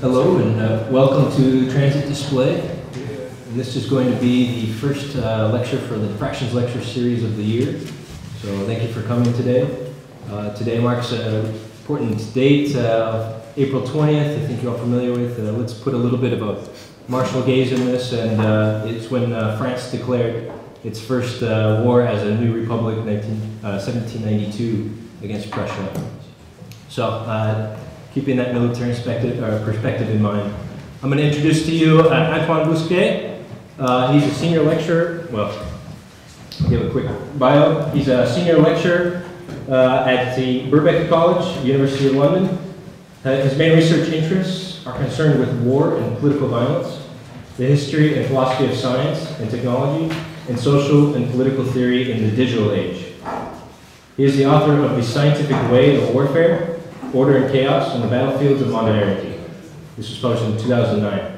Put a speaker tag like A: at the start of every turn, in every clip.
A: Hello and uh, welcome to Tranzit Display. And this is going to be the first uh, lecture for the Fractions Lecture Series of the year. So thank you for coming today. Uh, today marks an important date, uh, April 20th, I think you're all familiar with. Uh, let's put a little bit of a martial gaze in this, and uh, it's when France declared its first war as a new republic, 19, uh, 1792, against Prussia. So, keeping that military perspective, uh, perspective in mind, I'm going to introduce to you uh, Antoine Bousquet. Uh, he's a senior lecturer. Well, I'll give a quick bio. He's a senior lecturer uh, at the Birkbeck College, University of London. Uh, his main research interests are concerned with war and political violence, the history and philosophy of science and technology, and social and political theory in the digital age. He is the author of The Scientific Way of Warfare, Order and Chaos on the Battlefields of Modernity. This was published in 2009.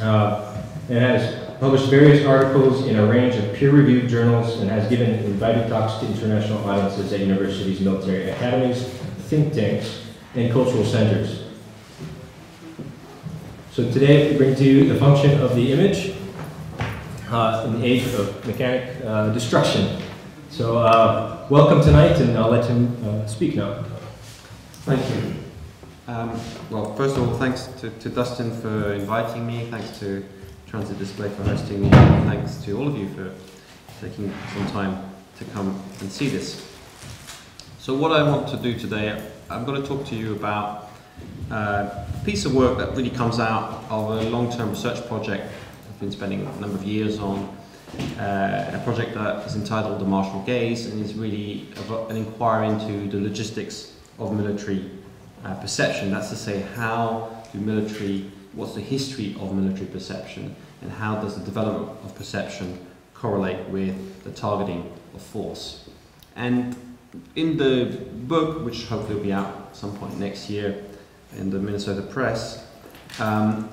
A: Uh, and has published various articles in a range of peer-reviewed journals and has given invited talks to international audiences at universities, military academies, think tanks, and cultural centers. So today we bring to you the function of the image uh, in the age of mechanic uh, destruction. So uh, welcome tonight, and I'll let him uh, speak now.
B: Thank you. Um, well, first of all, thanks to, to Dustin for inviting me. Thanks to Tranzit Display for hosting me. Thanks to all of you for taking some time to come and see this. So what I want to do today, I'm going to talk to you about uh, a piece of work that really comes out of a long-term research project I've been spending a number of years on. Uh, a project that is entitled The Martial Gaze and is really an inquiry into the logistics of military uh, perception. That's to say, how do military, what's the history of military perception, and how does the development of perception correlate with the targeting of force? And in the book, which hopefully will be out at some point next year in the Minnesota Press, um,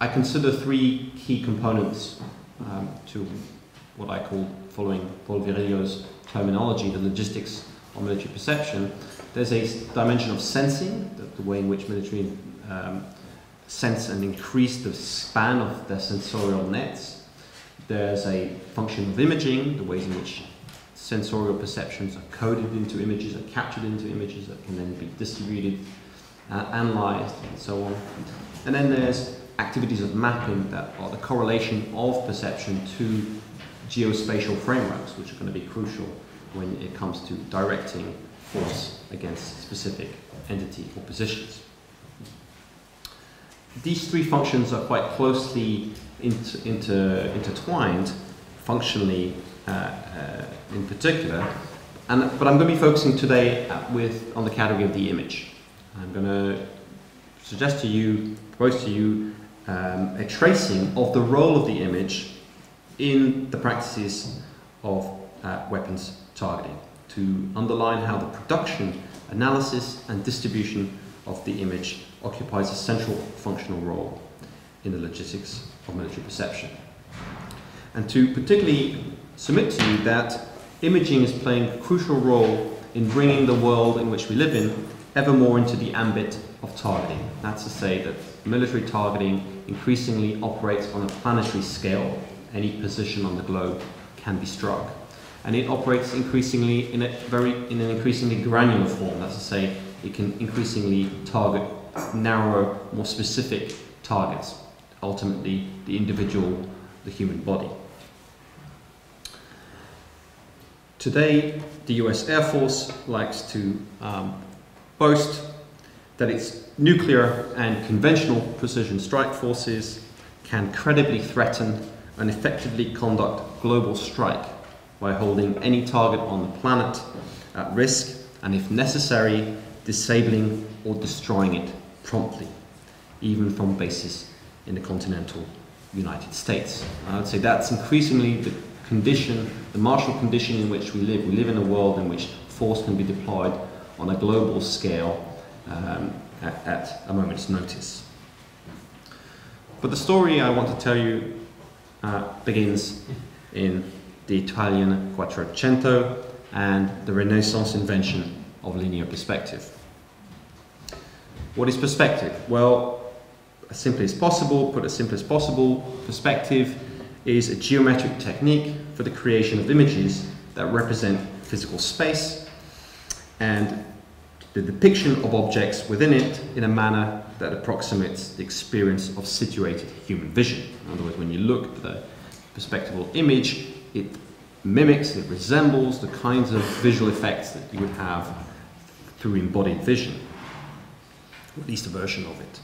B: I consider three key components um, to what I call, following Paul Virilio's terminology, the logistics of military perception. There's a dimension of sensing, the, the way in which military um, sense and increase the span of their sensorial nets. There's a function of imaging, the ways in which sensorial perceptions are coded into images, are captured into images that can then be distributed, uh, analyzed, and so on. And then there's activities of mapping that are the correlation of perception to geospatial frameworks, which are going to be crucial when it comes to directing force against specific entity or positions. These three functions are quite closely inter inter intertwined, functionally uh, uh, in particular, and, but I'm going to be focusing today with, on the category of the image. I'm going to suggest to you, propose to you, um, a tracing of the role of the image in the practices of uh, weapons targeting to underline how the production, analysis and distribution of the image occupies a central functional role in the logistics of military perception. And to particularly submit to you that imaging is playing a crucial role in bringing the world in which we live in ever more into the ambit of targeting. That's to say that military targeting increasingly operates on a planetary scale. Any position on the globe can be struck. And it operates increasingly in a very in an increasingly granular form. That's to say, it can increasingly target narrower, more specific targets, ultimately the individual, the human body. Today, the US Air Force likes to um, boast that its nuclear and conventional precision strike forces can credibly threaten and effectively conduct global strike by holding any target on the planet at risk and, if necessary, disabling or destroying it promptly, even from bases in the continental United States. I would say that's increasingly the condition, the martial condition in which we live. We live in a world in which force can be deployed on a global scale um, at, at a moment's notice. But the story I want to tell you uh, begins in the Italian Quattrocento and the Renaissance invention of linear perspective. What is perspective? Well, as simply as possible, put as simply as possible, perspective is a geometric technique for the creation of images that represent physical space and the depiction of objects within it in a manner that approximates the experience of situated human vision. In other words, when you look at the perspectival image, it mimics, it resembles the kinds of visual effects that you would have through embodied vision, or at least a version of it.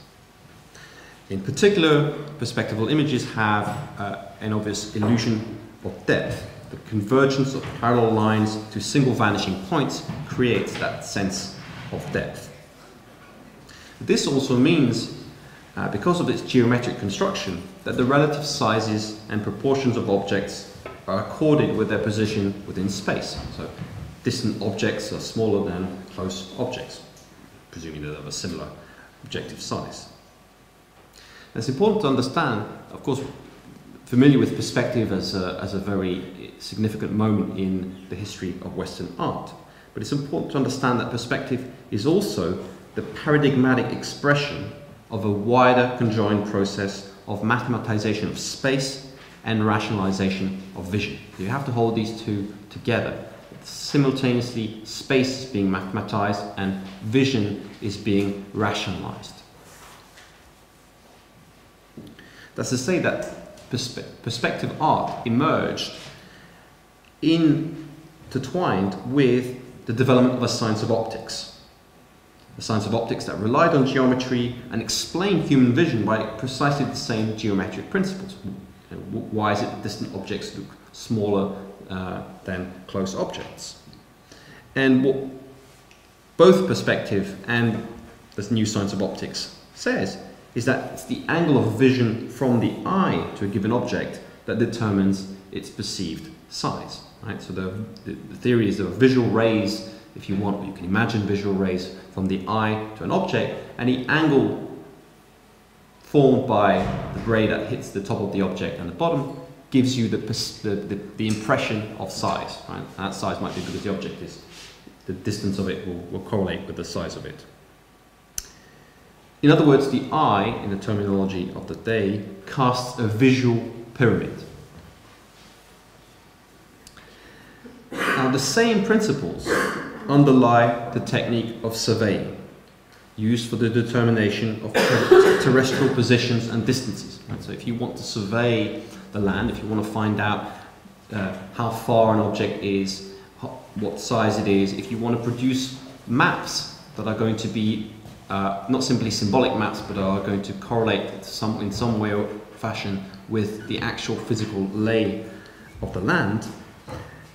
B: In particular, perspectival images have uh, an obvious illusion of depth. The convergence of parallel lines to single vanishing points creates that sense of depth. This also means, uh, because of its geometric construction, that the relative sizes and proportions of objects are accorded with their position within space. So distant objects are smaller than close objects, presuming that they have a similar objective size. it's important to understand, of course, familiar with perspective as a, as a very significant moment in the history of Western art. But it's important to understand that perspective is also the paradigmatic expression of a wider conjoined process of mathematization of space and rationalization of vision. You have to hold these two together. Simultaneously, space is being mathematized and vision is being rationalized. That's to say that perspe perspective art emerged intertwined with the development of a science of optics. A science of optics that relied on geometry and explained human vision by precisely the same geometric principles. Why is it that distant objects look smaller uh, than close objects? And what both perspective and this new science of optics says is that it's the angle of vision from the eye to a given object that determines its perceived size. Right? So the, the, the theory is that visual rays, if you want, you can imagine visual rays from the eye to an object, and the angle formed by the ray that hits the top of the object and the bottom gives you the, the, the, the impression of size. Right? And that size might be because the object is, the distance of it will, will correlate with the size of it. In other words, the eye, in the terminology of the day, casts a visual pyramid. Now, the same principles underlie the technique of surveying, used for the determination of terrestrial positions and distances. Right? So, if you want to survey the land, if you want to find out uh, how far an object is, what size it is, if you want to produce maps that are going to be uh, not simply symbolic maps, but are going to correlate some, in some way or fashion with the actual physical lay of the land,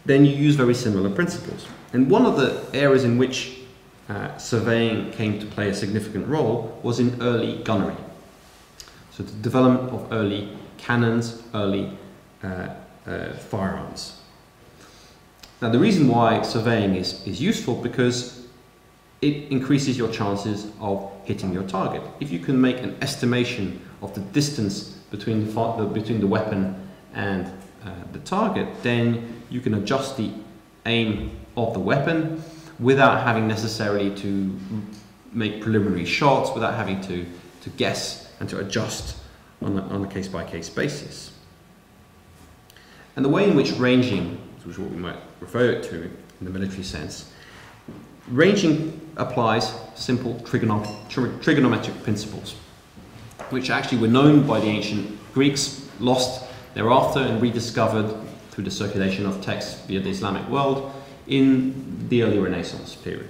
B: then you use very similar principles. And one of the areas in which uh, surveying came to play a significant role was in early gunnery. So the development of early cannons, early uh, uh, firearms. Now the reason why surveying is, is useful because it increases your chances of hitting your target. If you can make an estimation of the distance between the, between the weapon and uh, the target, then you can adjust the aim of the weapon without having necessarily to make preliminary shots, without having to, to guess and to adjust on a, on a case-by-case basis. And the way in which ranging, which is what we might refer it to in the military sense, ranging applies simple trigonom trigonometric principles, which actually were known by the ancient Greeks, lost thereafter and rediscovered through the circulation of texts via the Islamic world in the early Renaissance period.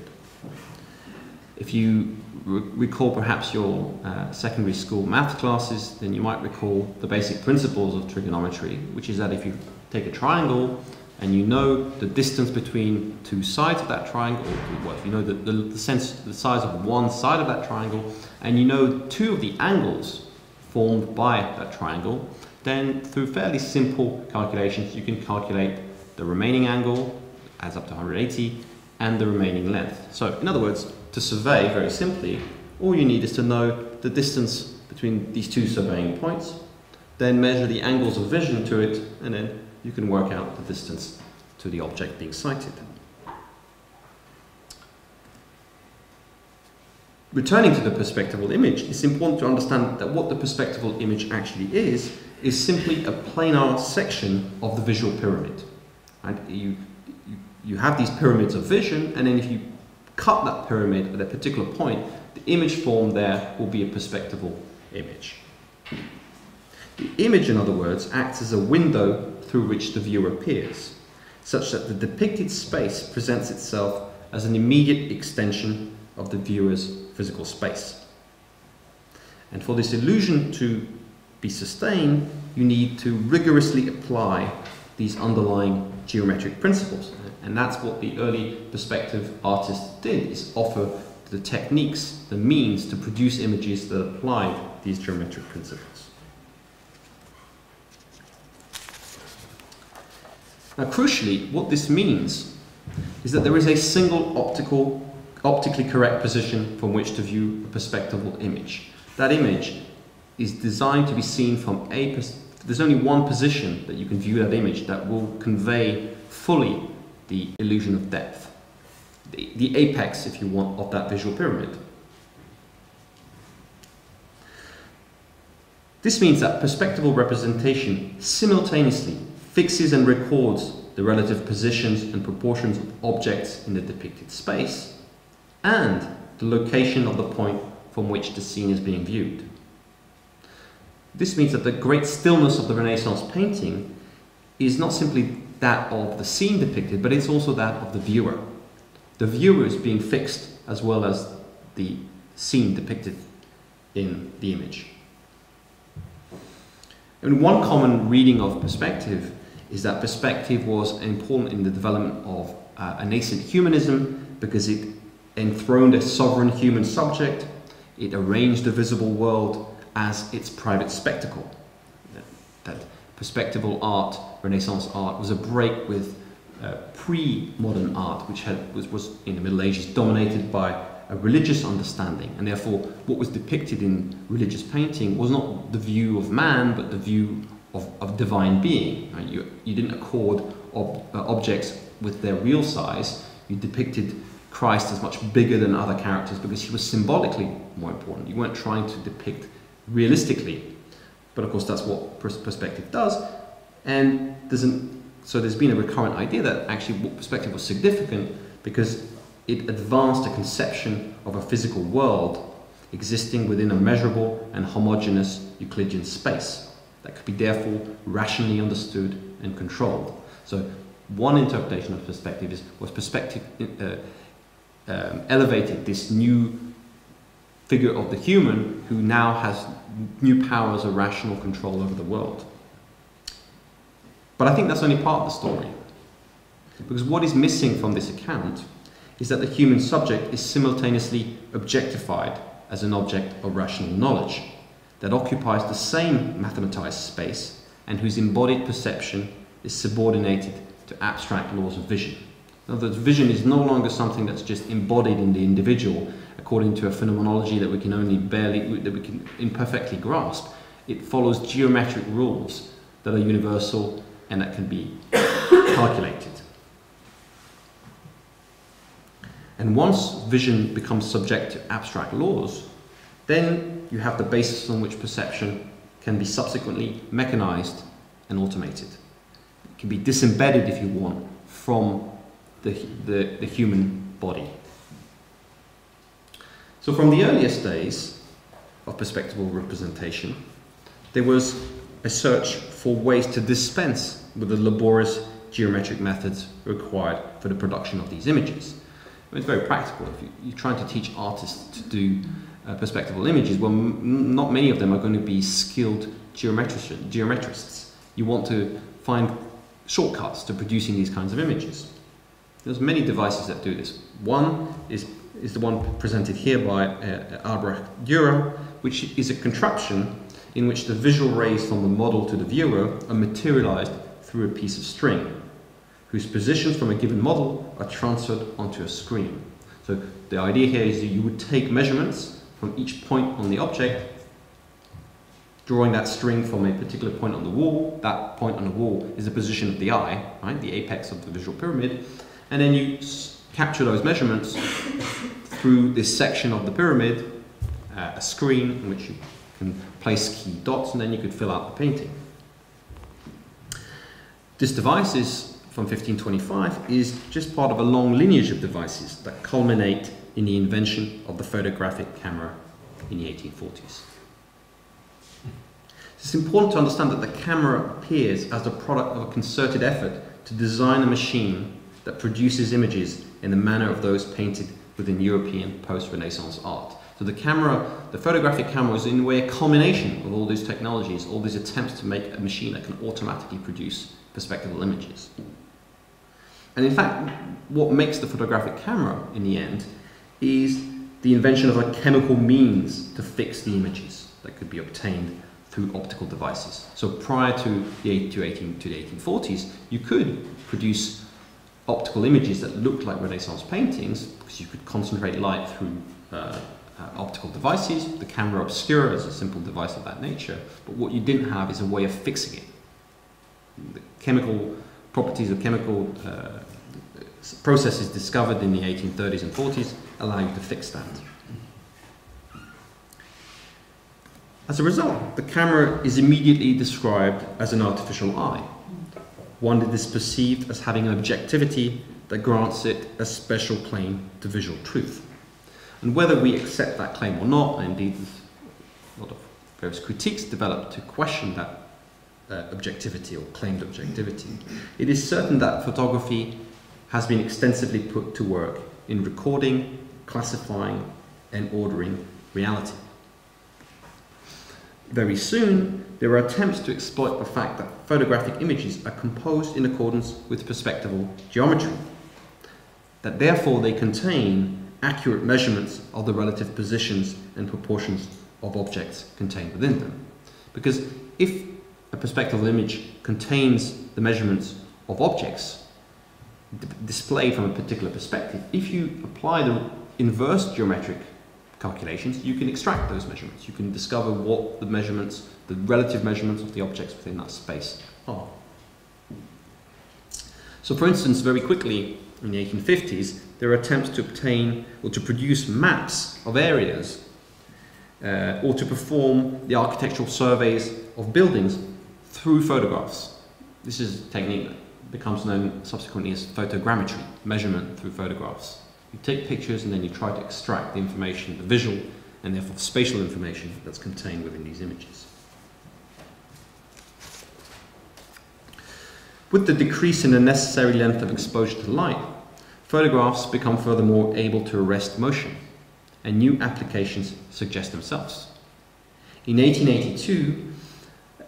B: If you re recall perhaps your uh, secondary school math classes, then you might recall the basic principles of trigonometry, which is that if you take a triangle and you know the distance between two sides of that triangle, or if you know the, the, the, sense, the size of one side of that triangle, and you know two of the angles formed by that triangle, then through fairly simple calculations, you can calculate the remaining angle, adds up to 180, and the remaining length. So in other words, to survey very simply, all you need is to know the distance between these two surveying points, then measure the angles of vision to it, and then you can work out the distance to the object being sighted. returning to the perspectival image, it's important to understand that what the perspectival image actually is, is simply a planar section of the visual pyramid. And you, you, have these pyramids of vision, and then if you cut that pyramid at a particular point, the image formed there will be a perspectival image. The image, in other words, acts as a window through which the viewer peers, such that the depicted space presents itself as an immediate extension of the viewer's physical space. And for this illusion to be sustained, you need to rigorously apply these underlying geometric principles. And that's what the early perspective artists did, is offer the techniques, the means to produce images that applied these geometric principles. Now crucially, what this means is that there is a single optical, optically correct position from which to view a perspectival image. That image is designed to be seen from a there's only one position that you can view that image that will convey fully the illusion of depth. The, the apex, if you want, of that visual pyramid. This means that perspectival representation simultaneously fixes and records the relative positions and proportions of objects in the depicted space, and the location of the point from which the scene is being viewed. This means that the great stillness of the Renaissance painting is not simply that of the scene depicted, but it's also that of the viewer. The viewer is being fixed as well as the scene depicted in the image. And one common reading of perspective is that perspective was important in the development of uh, a nascent humanism because it enthroned a sovereign human subject, it arranged the visible world as its private spectacle. That perspectival art, Renaissance art, was a break with uh, pre-modern art, which had, was, was in the Middle Ages dominated by a religious understanding, and therefore what was depicted in religious painting was not the view of man, but the view of, of divine being. Right? You, you didn't accord ob, uh, objects with their real size, you depicted Christ as much bigger than other characters because he was symbolically more important. You weren't trying to depict realistically, but of course that's what perspective does. And there's an, so there's been a recurrent idea that actually perspective was significant because it advanced a conception of a physical world existing within a measurable and homogeneous Euclidean space that could be therefore rationally understood and controlled. So one interpretation of perspective is was perspective uh, um, elevated this new figure of the human who now has new powers of rational control over the world. But I think that's only part of the story. Because what is missing from this account is that the human subject is simultaneously objectified as an object of rational knowledge that occupies the same mathematized space and whose embodied perception is subordinated to abstract laws of vision. In other words, vision is no longer something that's just embodied in the individual according to a phenomenology that we can only barely, that we can imperfectly grasp. It follows geometric rules that are universal and that can be calculated. And once vision becomes subject to abstract laws, then you have the basis on which perception can be subsequently mechanized and automated. It can be disembedded, if you want, from the, the, the human body. So from the earliest days of perspectival representation, there was a search for ways to dispense with the laborious geometric methods required for the production of these images. It's very practical. If you, are trying to teach artists to do uh, perspectival images, well, not many of them are going to be skilled geometric geometrists. You want to find shortcuts to producing these kinds of images. There's many devices that do this. One is, is the one presented here by uh, Albrecht Dürer, which is a contraption in which the visual rays from the model to the viewer are materialized through a piece of string whose positions from a given model are transferred onto a screen. So the idea here is that you would take measurements from each point on the object, drawing that string from a particular point on the wall. That point on the wall is the position of the eye, right, the apex of the visual pyramid, and then you capture those measurements through this section of the pyramid, uh, a screen in which you can place key dots and then you could fill out the painting. This device is from 1525 is just part of a long lineage of devices that culminate in the invention of the photographic camera in the 1840s. It's important to understand that the camera appears as the product of a concerted effort to design a machine that produces images in the manner of those painted within European post-Renaissance art. So the camera, the photographic camera is in a way a culmination of all these technologies, all these attempts to make a machine that can automatically produce perspectival images. And in fact, what makes the photographic camera in the end is the invention of a chemical means to fix the images that could be obtained through optical devices. So prior to the, to 18, to the 1840s, you could produce optical images that looked like Renaissance paintings because you could concentrate light through uh, uh, optical devices. The camera obscura is a simple device of that nature, but what you didn't have is a way of fixing it. The chemical properties of chemical uh, processes discovered in the 1830s and 40s allow you to fix that. As a result, the camera is immediately described as an artificial eye, one that is perceived as having an objectivity that grants it a special claim to visual truth. And whether we accept that claim or not, and indeed a lot of various critiques developed to question that uh, objectivity or claimed objectivity, it is certain that photography has been extensively put to work in recording, classifying, and ordering reality. Very soon, there are attempts to exploit the fact that photographic images are composed in accordance with perspectival geometry, that therefore they contain accurate measurements of the relative positions and proportions of objects contained within them. Because if a perspectival image contains the measurements of objects displayed from a particular perspective, if you apply the inverse geometric calculations, you can extract those measurements. You can discover what the measurements, the relative measurements of the objects within that space are. So for instance, very quickly in the 1850s, there are attempts to obtain or to produce maps of areas uh, or to perform the architectural surveys of buildings through photographs. This is a technique that becomes known subsequently as photogrammetry, measurement through photographs. You take pictures and then you try to extract the information, the visual and therefore spatial information that's contained within these images. With the decrease in the necessary length of exposure to light, photographs become furthermore able to arrest motion, and new applications suggest themselves. In 1882,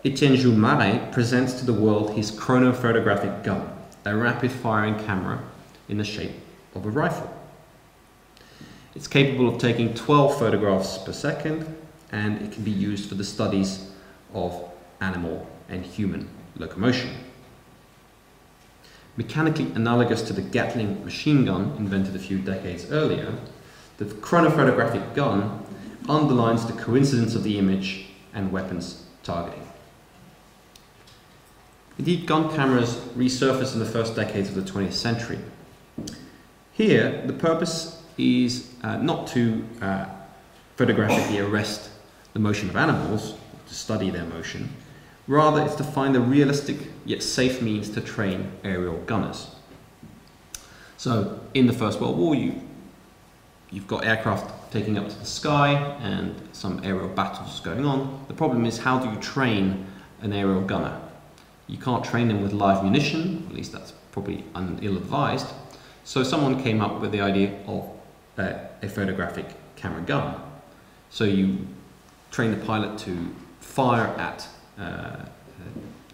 B: Etienne Jules Marey presents to the world his chronophotographic gun, a rapid-firing camera in the shape of a rifle. It's capable of taking 12 photographs per second and it can be used for the studies of animal and human locomotion. Mechanically analogous to the Gatling machine gun invented a few decades earlier, the chronophotographic gun underlines the coincidence of the image and weapons targeting. Indeed, gun cameras resurfaced in the first decades of the 20th century. Here, the purpose is uh, not to uh, photographically arrest the motion of animals, to study their motion, rather it's to find a realistic yet safe means to train aerial gunners. So in the First World War, you, you've got aircraft taking up to the sky and some aerial battles going on. The problem is how do you train an aerial gunner? You can't train them with live munition, at least that's probably ill-advised. So someone came up with the idea of uh, a photographic camera gun. So you train the pilot to fire at uh,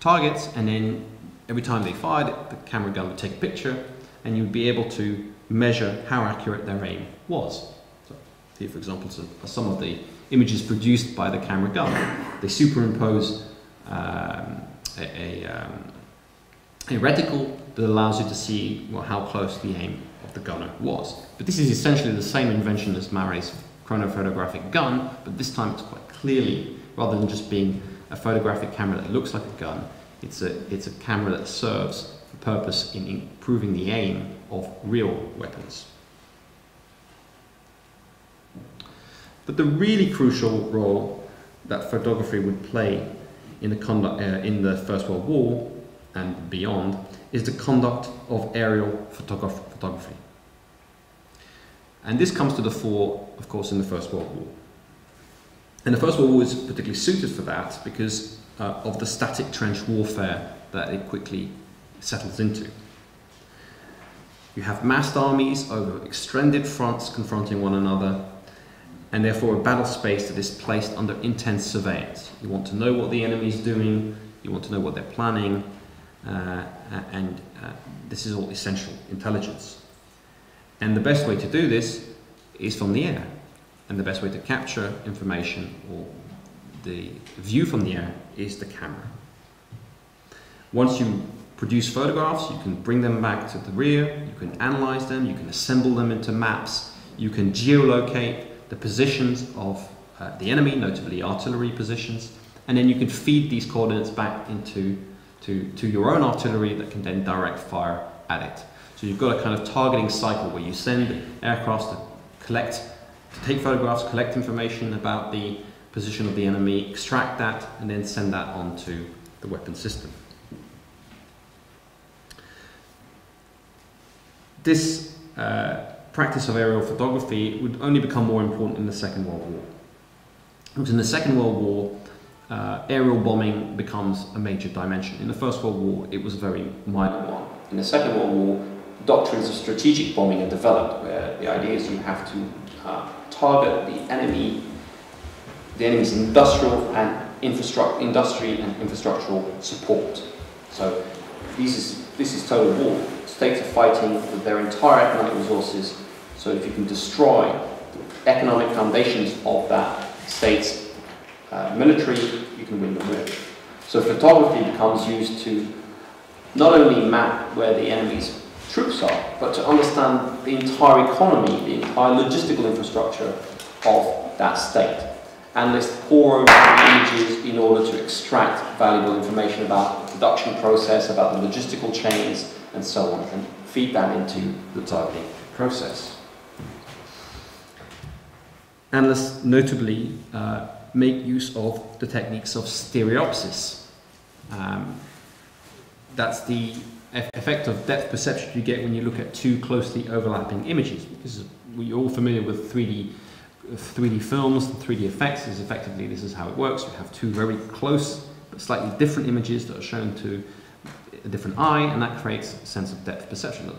B: targets and then every time they fired, the camera gun would take a picture and you'd be able to measure how accurate their aim was. So here, for example, are some of the images produced by the camera gun. They superimpose um, a, a, um, a reticle that allows you to see well, how close the aim the gunner was. But this is essentially the same invention as Marey's chronophotographic gun, but this time it's quite clearly, rather than just being a photographic camera that looks like a gun, it's a, it's a camera that serves for purpose in improving the aim of real weapons. But the really crucial role that photography would play in the, conduct, uh, in the First World War and beyond is the conduct of aerial photograph photography. And this comes to the fore, of course, in the First World War. And the First World War is particularly suited for that because uh, of the static trench warfare that it quickly settles into. You have massed armies over extended fronts confronting one another, and therefore a battle space that is placed under intense surveillance. You want to know what the enemy is doing, you want to know what they're planning, uh, and uh, this is all essential intelligence. And the best way to do this is from the air. And the best way to capture information or the view from the air is the camera. Once you produce photographs, you can bring them back to the rear, you can analyze them, you can assemble them into maps, you can geolocate the positions of uh, the enemy, notably artillery positions, and then you can feed these coordinates back into to, to your own artillery that can then direct fire at it. So you've got a kind of targeting cycle where you send aircraft to collect, to take photographs, collect information about the position of the enemy, extract that, and then send that onto the weapon system. This uh, practice of aerial photography would only become more important in the Second World War. Because in the Second World War, uh, aerial bombing becomes a major dimension. In the First World War, it was a very minor one. In the Second World War, doctrines of strategic bombing are developed, where the idea is you have to uh, target the enemy, the enemy's industrial and infrastructure, industry and infrastructural support. So this is this is total war. States are fighting with their entire economic resources. So if you can destroy the economic foundations of that state's uh, military, you can win the war. So photography becomes used to not only map where the enemy's troops are, but to understand the entire economy, the entire logistical infrastructure of that state. Analysts pour over images in order to extract valuable information about the production process, about the logistical chains, and so on, and feed that into the targeting process. Analysts notably uh, make use of the techniques of stereopsis. Um, that's the effect of depth perception you get when you look at two closely overlapping images. Because we're all familiar with 3D, 3D films and 3D effects. Is effectively this is how it works. You have two very close but slightly different images that are shown to a different eye, and that creates a sense of depth perception.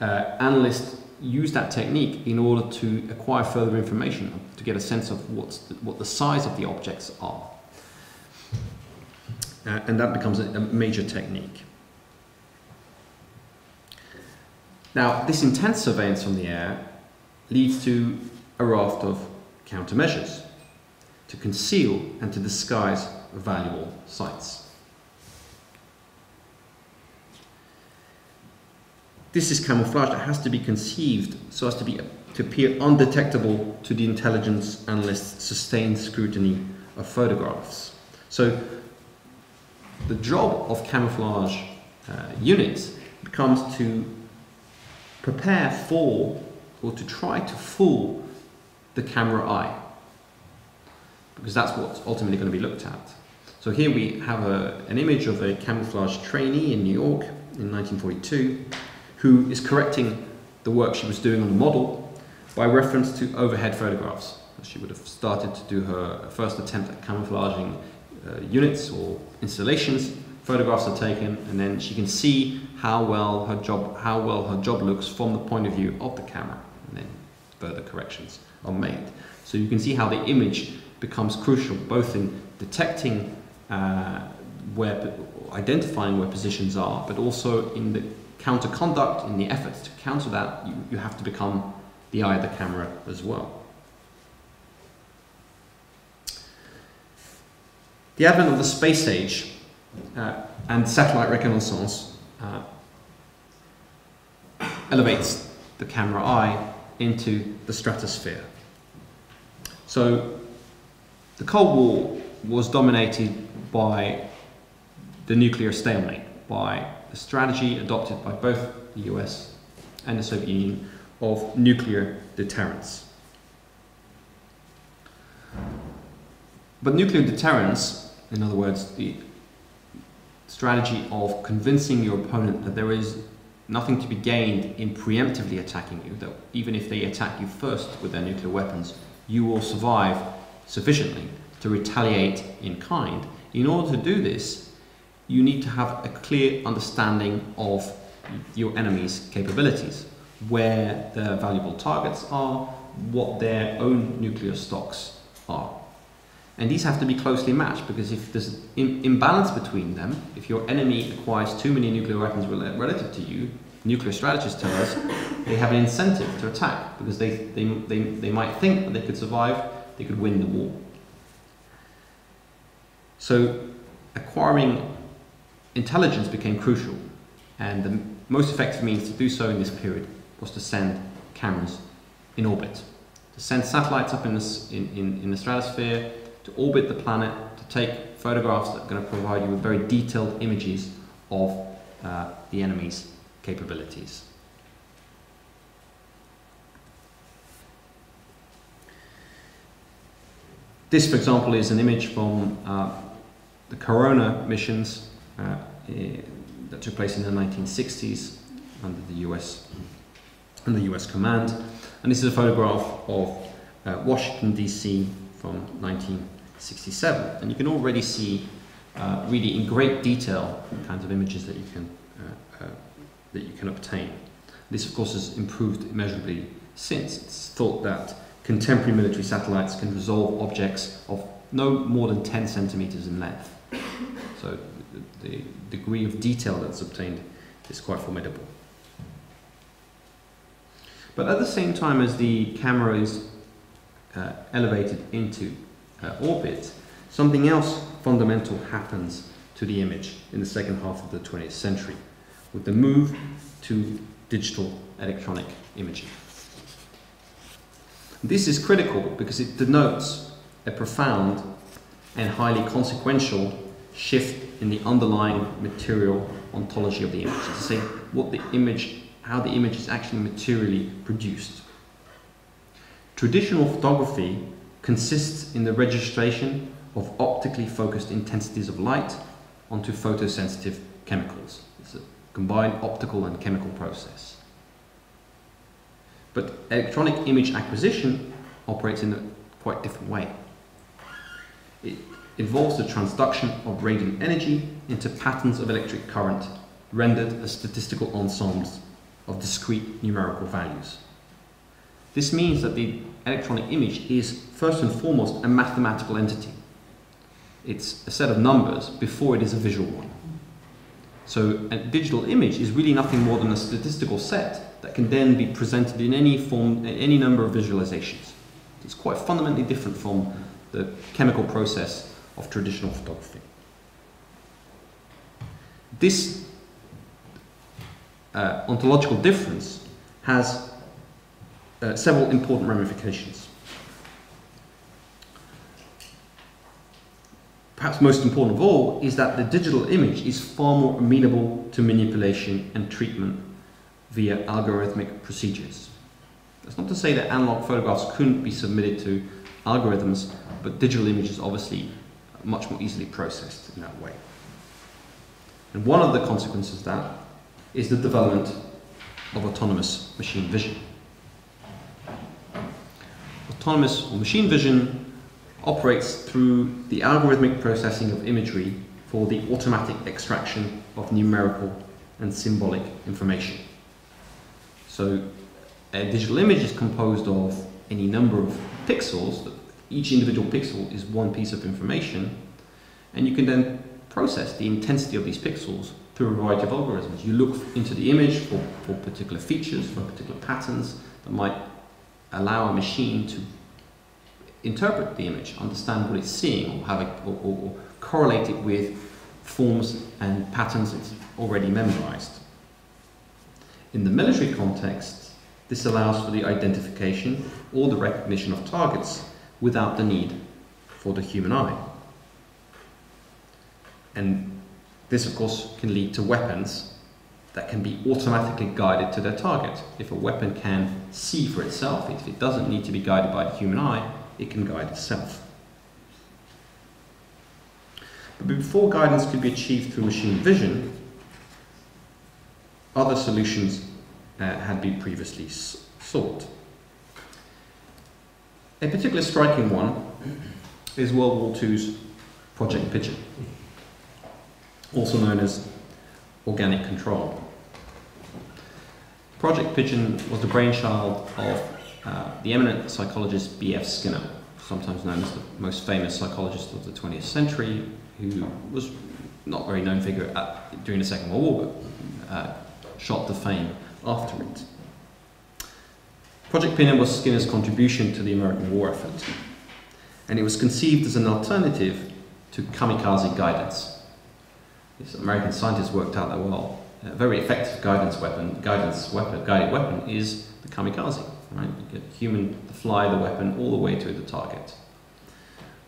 B: Uh, analysts use that technique in order to acquire further information, to get a sense of what's the, what the size of the objects are. Uh, and that becomes a, a major technique. Now, this intense surveillance from the air leads to a raft of countermeasures to conceal and to disguise valuable sites. This is camouflage that has to be conceived so as to, be, to appear undetectable to the intelligence analyst's sustained scrutiny of photographs. So the job of camouflage uh, units becomes to prepare for or to try to fool the camera eye because that's what's ultimately going to be looked at. So here we have a, an image of a camouflage trainee in New York in 1942 who is correcting the work she was doing on the model by reference to overhead photographs. She would have started to do her first attempt at camouflaging uh, units or installations photographs are taken, and then she can see how well her job how well her job looks from the point of view of the camera, and then further corrections are made. So you can see how the image becomes crucial both in detecting uh, where identifying where positions are, but also in the counter conduct, in the efforts to counter that, you, you have to become the eye of the camera as well. The advent of the space age and satellite reconnaissance uh, elevates the camera eye into the stratosphere. So the Cold War was dominated by the nuclear stalemate, by the strategy adopted by both the US and the Soviet Union of nuclear deterrence. But nuclear deterrence, in other words, the strategy of convincing your opponent that there is nothing to be gained in preemptively attacking you, that even if they attack you first with their nuclear weapons, you will survive sufficiently to retaliate in kind. In order to do this, you need to have a clear understanding of your enemy's capabilities, where their valuable targets are, what their own nuclear stocks are. And these have to be closely matched because if there's an imbalance between them, if your enemy acquires too many nuclear weapons relative to you, nuclear strategists tell us they have an incentive to attack because they, they, they, they might think that they could survive, they could win the war. So acquiring intelligence became crucial, and the most effective means to do so in this period was to send cameras in orbit, to send satellites up in the, in, in, in the stratosphere, to orbit the planet, to take photographs that are going to provide you with very detailed images of uh, the enemy's capabilities. This, for example, is an image from uh, the Corona missions uh, eh, that took place in the 1960s under the US, under US command. And this is a photograph of uh, Washington, D.C. from 1967. And you can already see uh, really in great detail the kinds of images that you can, uh, uh, that you can obtain. This, of course, has improved immeasurably since. It's thought that contemporary military satellites can resolve objects of no more than 10 centimeters in length. So the, the degree of detail that's obtained is quite formidable. But at the same time as the camera is uh, elevated into uh, orbit, something else fundamental happens to the image in the second half of the 20th century with the move to digital electronic imaging. This is critical because it denotes a profound and highly consequential shift in the underlying material ontology of the image. To say what the image, how the image is actually materially produced. Traditional photography consists in the registration of optically focused intensities of light onto photosensitive chemicals. It's a combined optical and chemical process. But electronic image acquisition operates in a quite different way. It involves the transduction of radiant energy into patterns of electric current rendered as statistical ensembles of discrete numerical values. This means that the electronic image is first and foremost a mathematical entity. It's a set of numbers before it is a visual one. So a digital image is really nothing more than a statistical set that can then be presented in any form, any number of visualizations. It's quite fundamentally different from the chemical process of traditional photography. This uh, ontological difference has uh, several important ramifications. Perhaps most important of all is that the digital image is far more amenable to manipulation and treatment via algorithmic procedures. That's not to say that analog photographs couldn't be submitted to algorithms, but digital images obviously much more easily processed in that way. And one of the consequences of that is the development of autonomous machine vision. Autonomous or machine vision operates through the algorithmic processing of imagery for the automatic extraction of numerical and symbolic information. So a digital image is composed of any number of pixels. Each individual pixel is one piece of information, and you can then process the intensity of these pixels through a variety of algorithms. You look into the image for, for particular features, for particular patterns that might allow a machine to interpret the image, understand what it's seeing, or, have a, or, or, or correlate it with forms and patterns it's already memorized. In the military context, this allows for the identification or the recognition of targets without the need for the human eye. And this, of course, can lead to weapons that can be automatically guided to their target. If a weapon can see for itself, if it doesn't need to be guided by the human eye, it can guide itself. But before guidance could be achieved through machine vision, other solutions uh, had been previously sought. A particularly striking one is World War II's Project Pigeon, also known as organic control. Project Pigeon was the brainchild of uh, the eminent psychologist B.F. Skinner, sometimes known as the most famous psychologist of the 20th century, who was not a very known figure at, during the Second World War, but uh, shot to fame after it. Project Pigeon was Skinner's contribution to the American war effort, and it was conceived as an alternative to kamikaze guidance. This American scientist worked out that well, a very effective guidance weapon, guidance weapon, guided weapon is the kamikaze. Right, you get human fly the weapon all the way to the target.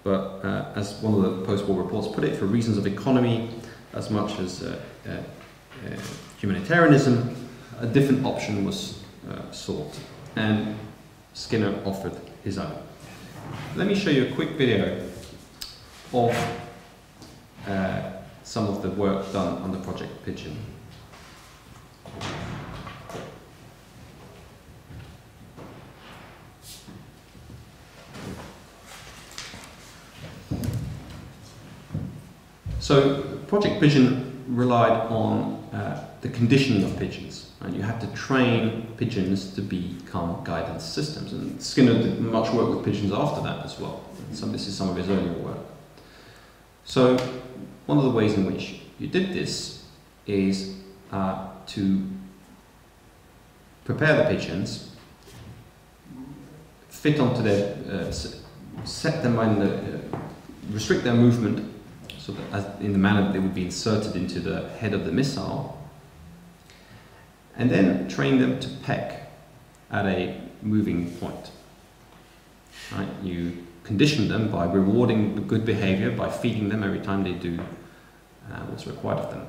B: But uh, as one of the post-war reports put it, for reasons of economy as much as uh, uh, uh humanitarianism, a different option was uh, sought, and Skinner offered his own. Let me show you a quick video of uh, some of the work done on the Project Pigeon. So Project Pigeon relied on uh, the conditioning of pigeons. And you had to train pigeons to become guidance systems. And Skinner did much work with pigeons after that as well. So this is some of his earlier work. So one of the ways in which you did this is uh, to prepare the pigeons, fit onto their, uh, set them in the, uh, restrict their movment so that in the manner that they would be inserted into the head of the missile, and then train them to peck at a moving point. Right? You condition them by rewarding the good behavior, by feeding them every time they do uh, what's required of them.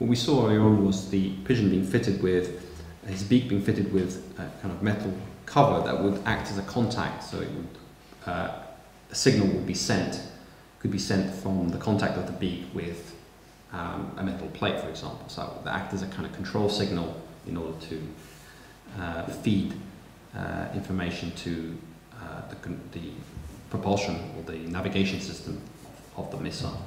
B: What we saw earlier on was the pigeon being fitted with, his beak being fitted with a kind of metal cover that would act as a contact, so it would, uh, a signal would be sent, could be sent from the contact of the beak with um, a metal plate, for example. So it would act as a kind of control signal in order to uh, feed uh, information to uh, the, the propulsion or the navigation system of the missile.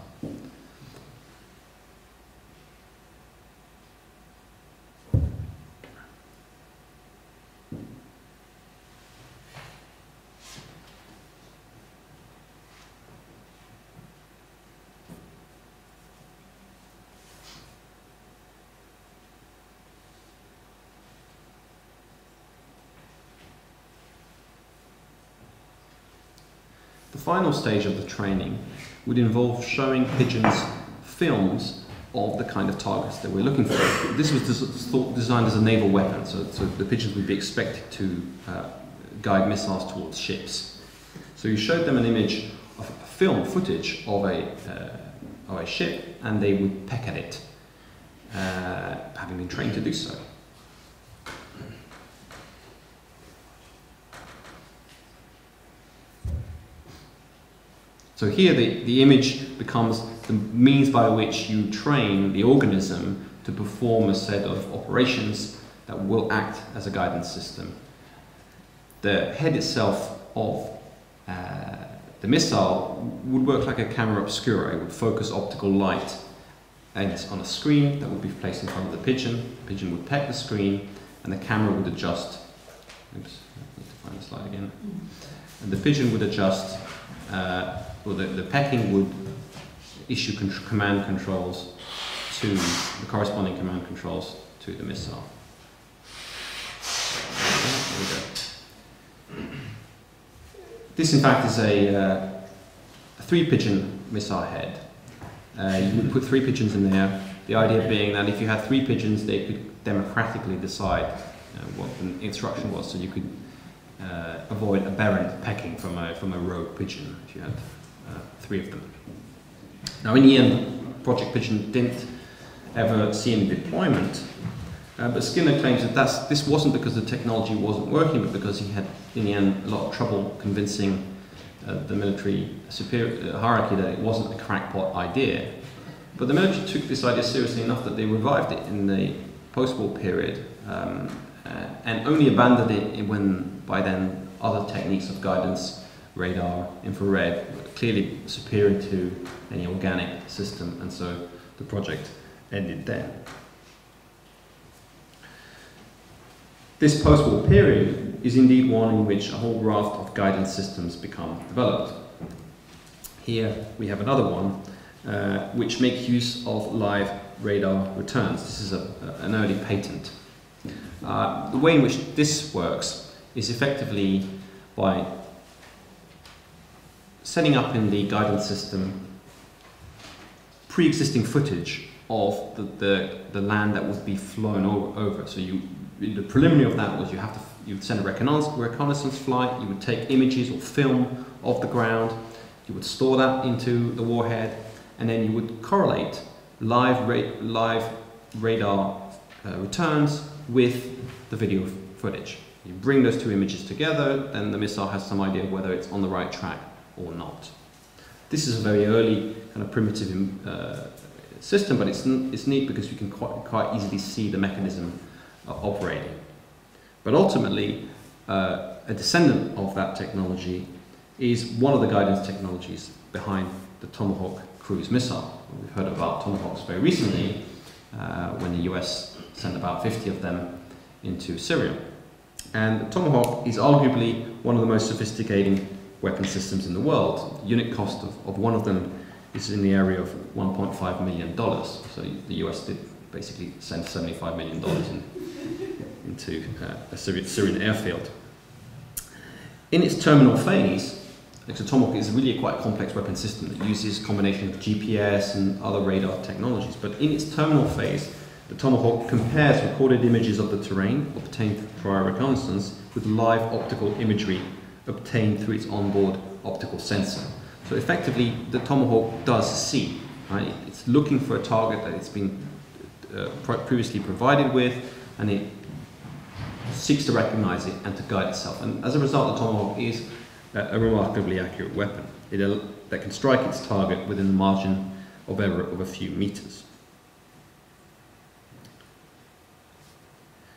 B: Final stage of the training would involve showing pigeons films of the kind of targets that we're looking for. This was thought designed as a naval weapon, so, so the pigeons would be expected to uh, guide missiles towards ships. So you showed them an image of film footage of a, uh, of a ship, and they would peck at it, uh, having been trained to do so. So here the, the image becomes the means by which you train the organism to perform a set of operations that will act as a guidance system. The head itself of uh, the missile would work like a camera obscura. It would focus optical light and on a screen that would be placed in front of the pigeon. The pigeon would peck the screen and the camera would adjust. Oops, I need to find the slide again. And the pigeon would adjust uh, or the, the pecking would issue con command controls to the corresponding command controls to the missile. this, in fact, is a, uh, a three pigeon missile head. Uh, you would put three pigeons in there. The idea being that if you had three pigeons, they could democratically decide uh, what the instruction was, so you could uh, avoid aberrant pecking from a, from a rogue pigeon if you had three of them. Now, in the end, Project Pigeon didn't ever see any deployment, uh, but Skinner claims that this wasn't because the technology wasn't working, but because he had, in the end, a lot of trouble convincing uh, the military superior, uh, hierarchy that it wasn't a crackpot idea. But the military took this idea seriously enough that they revived it in the post-war period, um, uh, and only abandoned it when, by then, other techniques of guidance, radar, infrared, clearly superior to any organic system, and so the project ended there. This post-war period is indeed one in which a whole raft of guidance systems become developed. Here we have another one uh, which makes use of live radar returns. This is a, a, an early patent. Uh, the way in which this works is effectively by setting up in the guidance system pre-existing footage of the, the, the, land that would be flown over. So you, the preliminary of that was you have to you would send a reconnaissance flight, you would take images or film of the ground, you would store that into the warhead, and then you would correlate live, ra live radar uh, returns with the video footage. You bring those two images together, then the missile has some idea whether it's on the right track or not. This is a very early kind of primitive uh, system, but it's, it's neat because you can quite, quite easily see the mechanism uh, operating. But ultimately, uh, a descendant of that technology is one of the guidance technologies behind the Tomahawk cruise missile. We've heard about Tomahawks very recently uh, when the US sent about 50 of them into Syria. And the Tomahawk is arguably one of the most sophisticated weapon systems in the world. Unit cost of, of one of them is in the area of $1.5 million. So the US did basically send $75 million in, into uh, a Syrian, Syrian airfield. In its terminal phase, the Tomahawk is really a quite complex weapon system that uses a combination of GPS and other radar technologies. But in its terminal phase, the Tomahawk compares recorded images of the terrain obtained prior reconnaissance with live optical imagery obtained through its onboard optical sensor. So effectively, the Tomahawk does see. Right? It's looking for a target that it's been uh, previously provided with, and it seeks to recognize it and to guide itself. And as a result, the Tomahawk is a, remarkably accurate weapon it, that can strike its target within the margin of error of a few meters.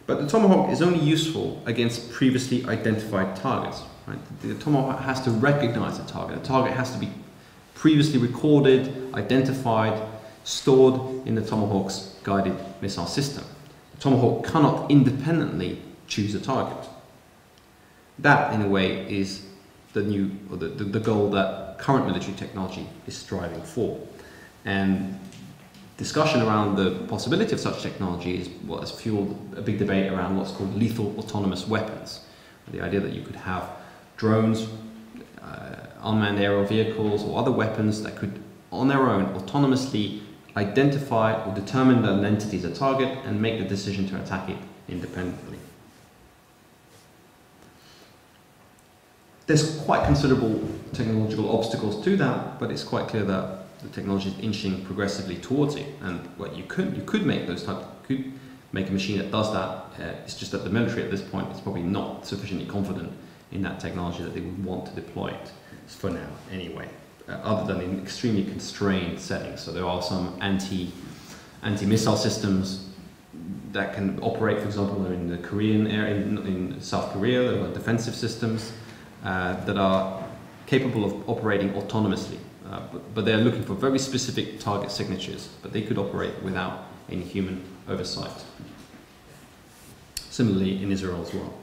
B: But the Tomahawk is only useful against previously identified targets. Right? The Tomahawk has to recognize the target. The target has to be previously recorded, identified, stored in the Tomahawk's guided missile system. The Tomahawk cannot independently choose a target. That, in a way, is the new or the, the, the goal that current military technology is striving for. And discussion around the possibility of such technology is what has fueled a big debate around what's called lethal autonomous weapons. The idea that you could have drones, uh, unmanned aerial vehicles, or other weapons that could, on their own, autonomously identify or determine that an entity is a target and make the decision to attack it independently. There's quite considerable technological obstacles to that, but it's quite clear that the technology is inching progressively towards it. And what you could you could make those type could make a machine that does that. Uh, it's just that the military at this point is probably not sufficiently confident in that technology that they would want to deploy it for now, anyway. Uh, other than in extremely constrained settings. So there are some anti anti missile systems that can operate, for example, in the Korean area, in, in South Korea, there are defensive systems uh, that are capable of operating autonomously. Uh, but, but, they're looking for very specific target signatures, but they could operate without any human oversight. Similarly in Israel as well.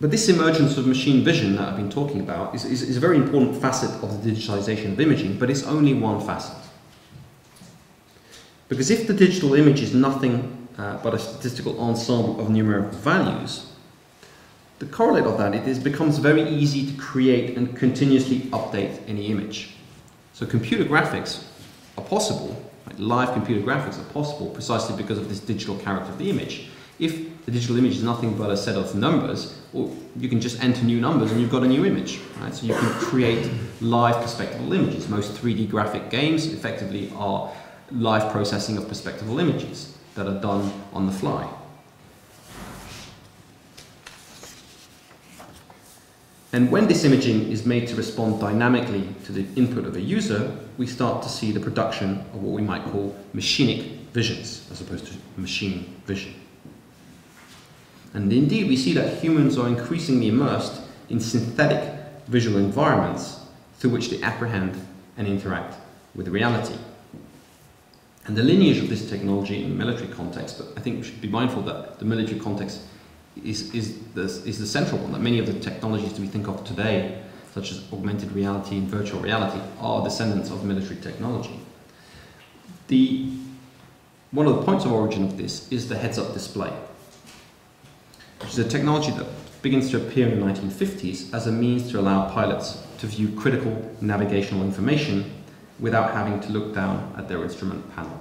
B: But this emergence of machine vision that I've been talking about is, is, is a very important facet of the digitalization of imaging, but it's only one facet. Because if the digital image is nothing uh, but a statistical ensemble of numerical values, the correlate of that, it is, becomes very easy to create and continuously update any image. So computer graphics are possible, live computer graphics are possible precisely because of this digital character of the image. If the digital image is nothing but a set of numbers, or you can just enter new numbers and you've got a new image. Right? So you can create live perspectival images. Most 3D graphic games effectively are live processing of perspectival images that are done on the fly. And when this imaging is made to respond dynamically to the input of a user, we start to see the production of what we might call machinic visions, as opposed to machine vision. And indeed, we see that humans are increasingly immersed in synthetic visual environments through which they apprehend and interact with reality. And the lineage of this technology in military context, but I think we should be mindful that the military context is, is, the, is the central one, that many of the technologies we think of today, such as augmented reality and virtual reality, are descendants of military technology. The, one of the points of origin of this is the heads-up display which is a technology that begins to appear in the 1950s as a means to allow pilots to view critical navigational information without having to look down at their instrument panel.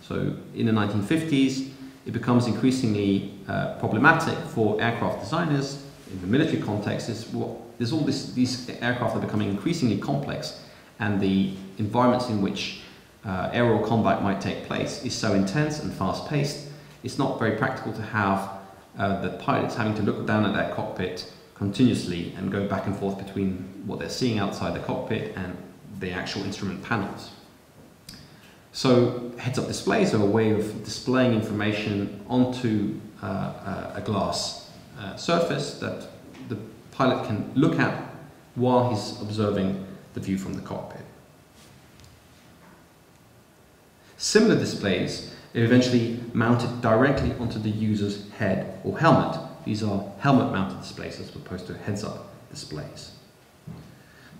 B: So in the 1950s, it becomes increasingly uh, problematic for aircraft designers in the military context. Is what, there's all this, these aircraft are becoming increasingly complex, and the environments in which uh, aerial combat might take place is so intense and fast-paced. It's not very practical to have uh, the pilots having to look down at their cockpit continuously and go back and forth between what they're seeing outside the cockpit and the actual instrument panels. So heads-up displays are a way of displaying information onto uh, uh a glass uh, surface that the pilot can look at while he's observing the view from the cockpit. Similar displays eventually mounted directly onto the user's head or helmet. These are helmet mounted displays as opposed to heads up displays.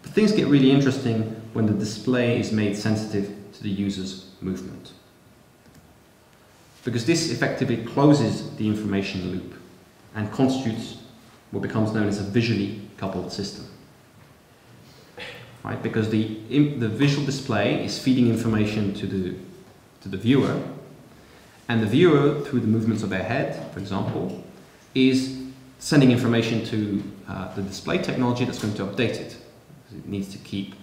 B: But things get really interesting when the display is made sensitive to the user's movement. Because this effectively closes the information loop and constitutes what becomes known as a visually coupled system. Right? Because the, the visual display is feeding information to the, to the viewer and the viewer, through the movements of their head, for example, is sending information to uh, the display technology that's going to update it. It needs to keep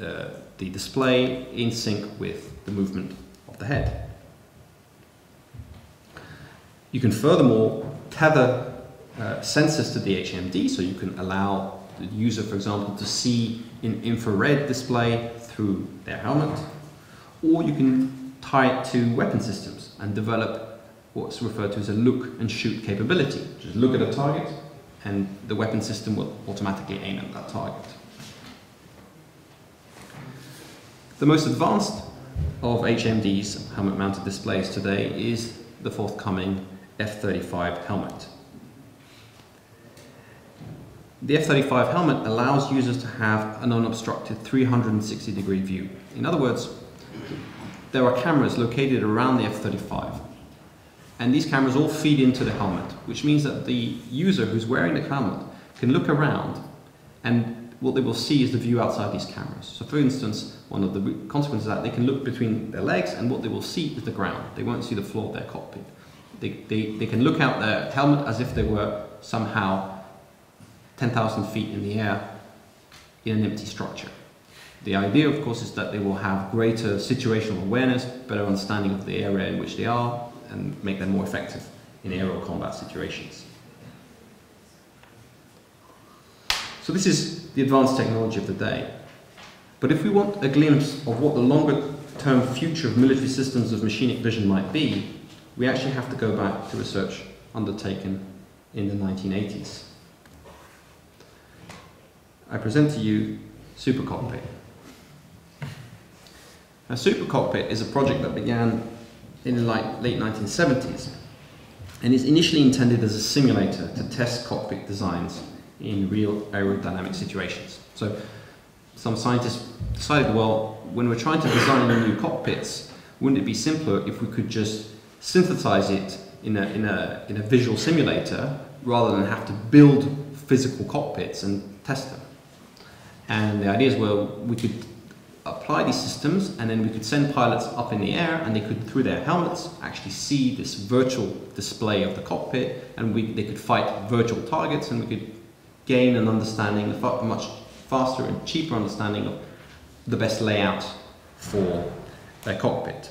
B: uh, the display in sync with the movement of the head. You can furthermore tether uh, sensors to the HMD, so you can allow the user, for example, to see an infrared display through their helmet, or you can tie it to weapon systems and develop what's referred to as a look and shoot capability. Just look at a target and the weapon system will automatically aim at that target. The most advanced of HMD's helmet-mounted displays today is the forthcoming F-35 helmet. The F-35 helmet allows users to have an unobstructed 360 degree view. In other words, there are cameras located around the F-35. And these cameras all feed into the helmet, which means that the user who's wearing the helmet can look around and what they will see is the view outside these cameras. So for instance, one of the consequences of that, they can look between their legs and what they will see is the ground. They won't see the floor of their cockpit. They, they, they can look out their helmet as if they were somehow 10,000 feet in the air in an empty structure. The idea, of course, is that they will have greater situational awareness, better understanding of the area in which they are, and make them more effective in aerial combat situations. So this is the advanced technology of the day. But if we want a glimpse of what the longer term future of military systems of machinic vision might be, we actually have to go back to research undertaken in the 1980s. I present to you Supercockpit. A Super Cockpit is a project that began in the late 1970s and is initially intended as a simulator to test cockpit designs in real aerodynamic situations. So some scientists decided, well, when we're trying to design new cockpits, wouldn't it be simpler if we could just synthesize it in a, in a, in a visual simulator rather than have to build physical cockpits and test them. And the idea is well, we could apply these systems and then we could send pilots up in the air and they could, through their helmets, actually see this virtual display of the cockpit and we, they could fight virtual targets and we could gain an understanding, a much faster and cheaper understanding of the best layout for their cockpit.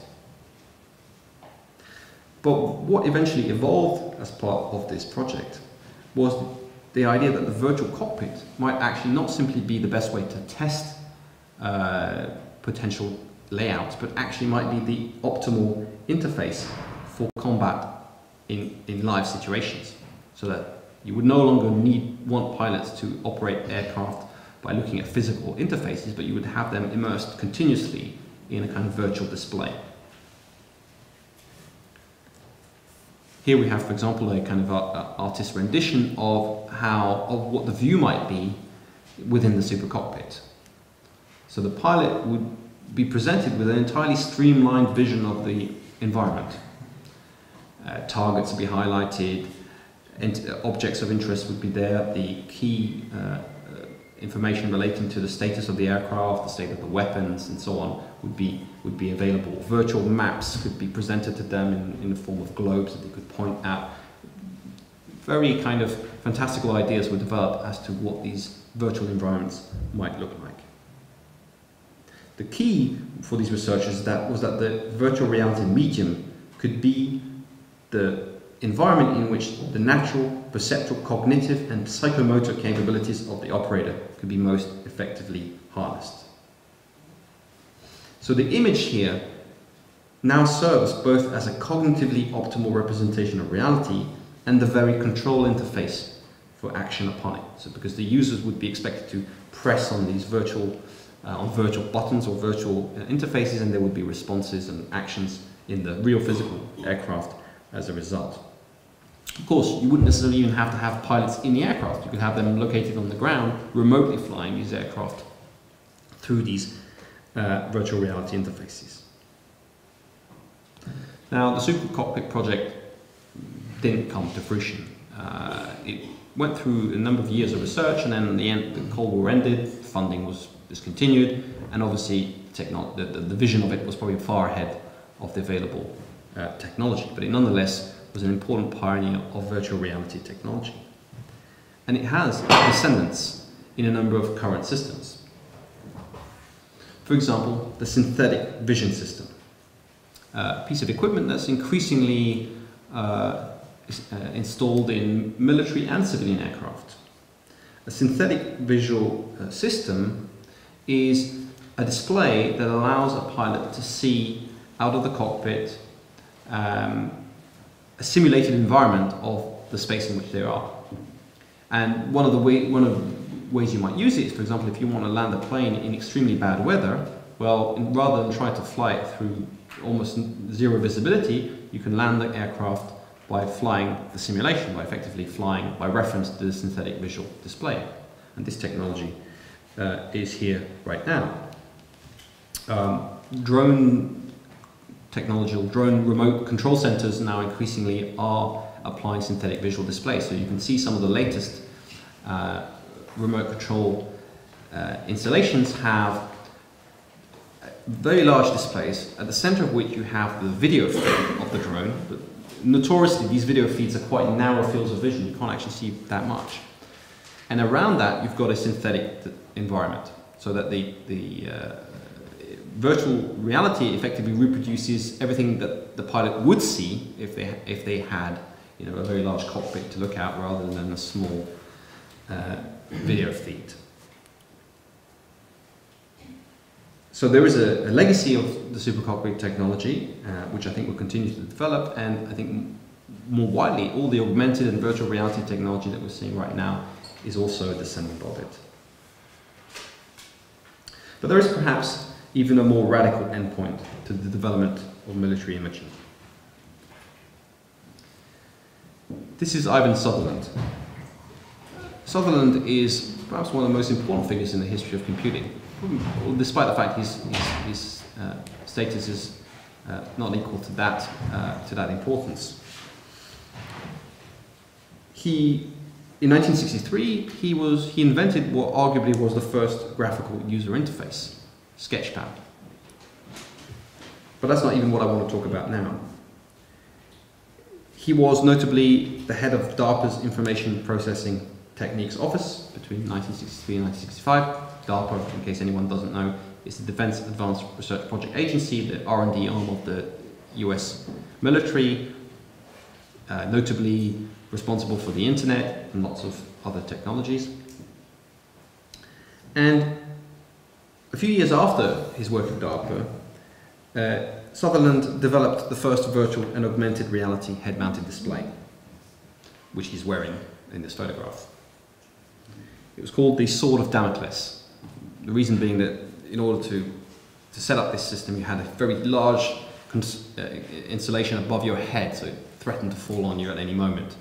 B: But what eventually evolved as part of this project was the idea that the virtual cockpit might actually not simply be the best way to test uh, potential layouts, but actually might be the optimal interface for combat in, in live situations. So that you would no longer need want pilots to operate aircraft by looking at physical interfaces, but you would have them immersed continuously in a kind of virtual display. Here we have, for example, a kind of a, a artist rendition of how of what the view might be within the super cockpit. So the pilot would be presented with an entirely streamlined vision of the environment. Uh, targets would be highlighted, and objects of interest would be there, the key uh, uh, information relating to the status of the aircraft, the state of the weapons, and so on would be, would be available. Virtual maps could be presented to them in, in the form of globes that they could point at. Very kind of fantastical ideas were developed as to what these virtual environments might look like. The key for these researchers that was that the virtual reality medium could be the environment in which the natural, perceptual, cognitive and psychomotor capabilities of the operator could be most effectively harnessed. So the image here now serves both as a cognitively optimal representation of reality and the very control interface for action upon it. So because the users would be expected to press on these virtual on virtual buttons or virtual uh, interfaces and there would be responses and actions in the real physical aircraft as a result. Of course, you wouldn't necessarily even have to have pilots in the aircraft. You could have them located on the ground, remotely flying these aircraft through these uh, virtual reality interfaces. Now, the Super Cockpit project didn't come to fruition. Uh, it went through a number of years of research, and then in the end, the Cold War ended, funding was discontinued, and obviously the, the, the, vision of it was probably far ahead of the available uh, technology, but it nonetheless was an important pioneer of virtual reality technology. And it has descendants in a number of current systems. For example, the synthetic vision system, a piece of equipment that's increasingly uh, uh, installed in military and civilian aircraft. A synthetic visual uh, system is a display that allows a pilot to see out of the cockpit um, a simulated environment of the space in which they are. And one of the way, one of ways you might use it is, for example, if you want to land a plane in extremely bad weather, well, rather than try to fly it through almost zero visibility, you can land the aircraft by flying the simulation, by effectively flying by reference to the synthetic visual display. And this technology uh, is here right now. Um, drone technology drone remote control centers now increasingly are applying synthetic visual displays. So you can see some of the latest uh, remote control uh, installations have very large displays at the center of which you have the video feed of the drone. But notoriously, these video feeds are quite narrow fields of vision. You can't actually see that much. And around that, you've got a synthetic environment so that the, the uh, virtual reality effectively reproduces everything that the pilot would see if they, if they had you know, a very large cockpit to look at rather than a small uh, video feed. So there is a, a, legacy of the super cockpit technology, uh, which I think will continue to develop, and I think more widely, all the augmented and virtual reality technology that we're seeing right now is also a descendant of it. But there is perhaps even a more radical endpoint to the development of military imaging. This is Ivan Sutherland. Sutherland is perhaps one of the most important figures in the history of computing, despite the fact his, his, his uh, status is uh, not equal to that, uh, to that importance. he, in 1963, he, was, he invented what arguably was the first graphical user interface, Sketchpad. But that's not even what I want to talk about now. He was notably the head of DARPA's Information Processing Techniques Office between 1963 and 1965. DARPA, in case anyone doesn't know, is the Defense Advanced Research Project Agency, the R&D arm of the US military, uh, notably responsible for the internet and lots of other technologies. And a few years after his work at DARPA, uh, Sutherland developed the first virtual and augmented reality head-mounted display, which he's wearing in this photograph. It was called the Sword of Damocles. The reason being that in order to, to set up this system, you had a very large uh, insulation above your head, so it threatened to fall on you at any moment,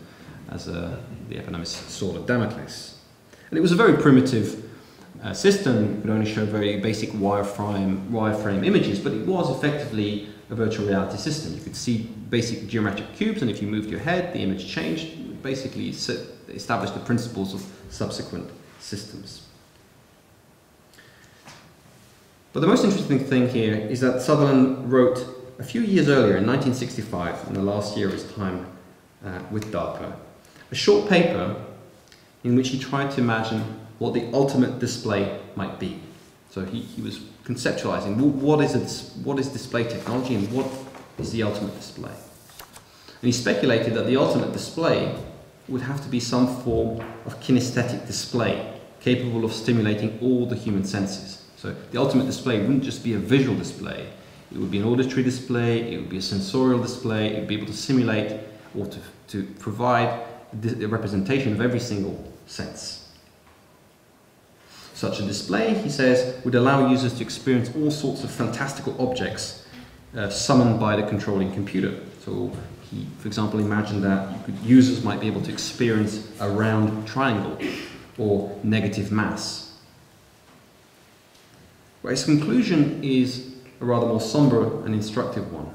B: as uh, the eponymous Sword of Damocles. And it was a very primitive uh, system, could only show very basic wireframe, wireframe images, but it was effectively a virtual reality system. You could see basic geometric cubes, and if you moved your head, the image changed. It basically established the principles of subsequent systems. But the most interesting thing here is that Sutherland wrote a few years earlier, in 1965, in the last year of his time uh, with DARPA, a short paper in which he tried to imagine what the ultimate display might be. So he, he was conceptualizing what is, a, what is display technology and what is the ultimate display. And he speculated that the ultimate display would have to be some form of kinesthetic display capable of stimulating all the human senses. So the ultimate display wouldn't just be a visual display, it would be an auditory display, it would be a sensorial display, it would be able to simulate or to, to provide a representation of every single sense. Such a display, he says, would allow users to experience all sorts of fantastical objects uh, summoned by the controlling computer. So he, for example, imagined that users might be able to experience a round triangle or negative mass. But his conclusion is a rather more somber and instructive one.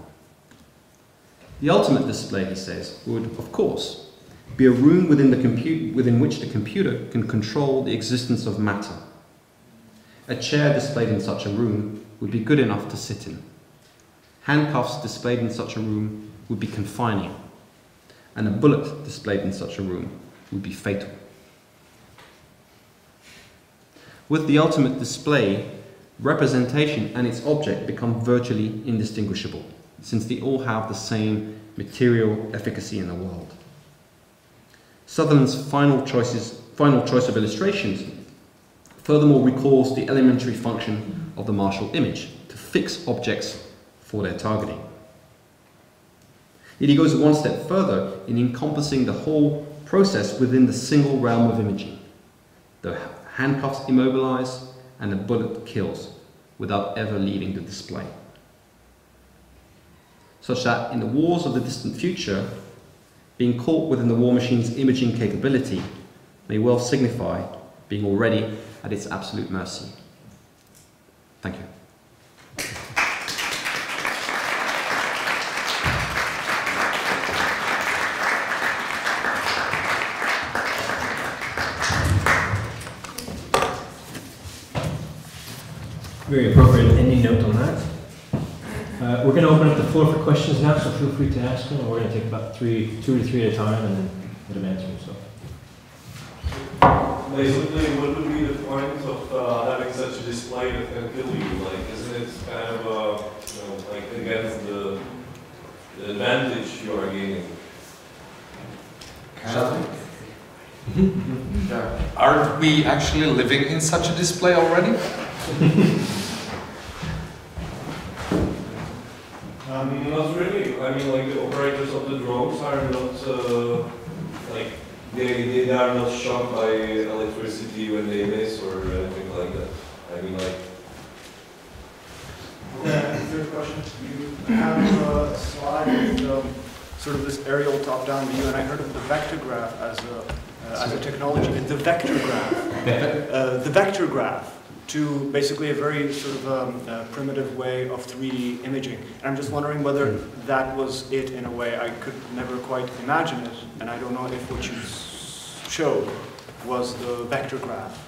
B: The ultimate display, he says, would, of course, be a room within, within which the computer can control the existence of matter a chair displayed in such a room would be good enough to sit in. Handcuffs displayed in such a room would be confining, and a bullet displayed in such a room would be fatal. With the ultimate display, representation and its object become virtually indistinguishable, since they all have the same material efficacy in the world. Sutherland's final, choices, final choice of illustrations furthermore recalls the elementary function of the martial image to fix objects for their targeting. Yet he goes one step further in encompassing the whole process within the single realm of imaging. The handcuffs immobilize and the bullet kills without ever leaving the display. Such that in the wars of the distant future, being caught within the war machine's imaging capability may well signify being already at its absolute mercy. Thank you.
A: Very appropriate ending note on that. Uh, we're going to open up the floor for questions now, so feel free to ask them. We're going to take about three, two or three at a time, and then let them answer them. So.
C: Basically, what would be the point of uh, having such a display that can kill you? Like, isn't it kind of, uh, you know, like against the, the advantage you are gaining?
D: Aren't we actually living in such a display already?
C: um, not really. I mean, like the operators of the drones are not uh, like they, they are not shocked by electricity when they miss or anything like that. I mean, like.
E: Okay, third question. You have a slide with um, sort of this aerial top-down view, and I heard of the vector graph as a, uh, as a technology. The vector graph. Uh, the vector graph to basically a very sort of um, uh, primitive way of 3D imaging. And I'm just wondering whether that was it in a way. I could never quite imagine it, and I don't know if what you showed was the vector graph.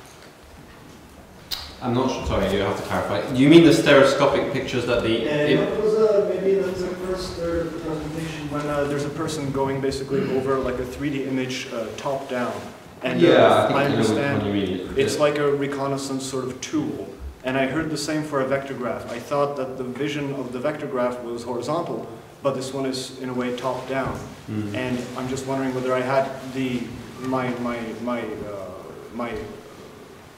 B: I'm not sure, sorry, you have to clarify. You mean the stereoscopic pictures that the...
E: And that was uh, maybe the, the first third of the presentation when uh, there's a person going basically over like a 3D image uh, top down. And
B: yeah, I,
E: I
B: I know which
E: understand
B: one you mean.
E: it's like a reconnaissance sort of tool. And I heard the same for a vector graph. I thought that the vision of the vector graph was horizontal, but this one is in a way top down.
B: Mm.
E: And I'm just wondering whether I had the my my my uh, my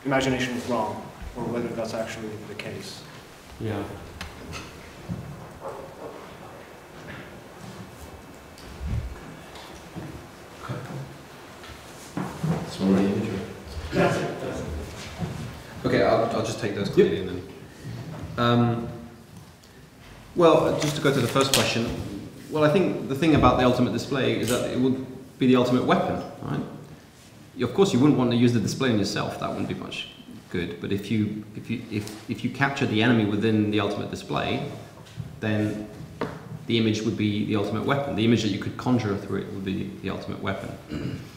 E: imagination wrong, or whether that's actually the case.
B: Yeah.
A: It's one of the imagery.
E: That's it. That's it.
B: Okay, I'll, I'll just take those quickly and then. Um, well, just to go to the first question, well, I think the thing about the ultimate display is that it would be the ultimate weapon, right? Of course, you wouldn't want to use the display on yourself. That wouldn't be much good. But if you if you if if you capture the enemy within the ultimate display, then the image would be the ultimate weapon. The image that you could conjure through it would be the ultimate weapon.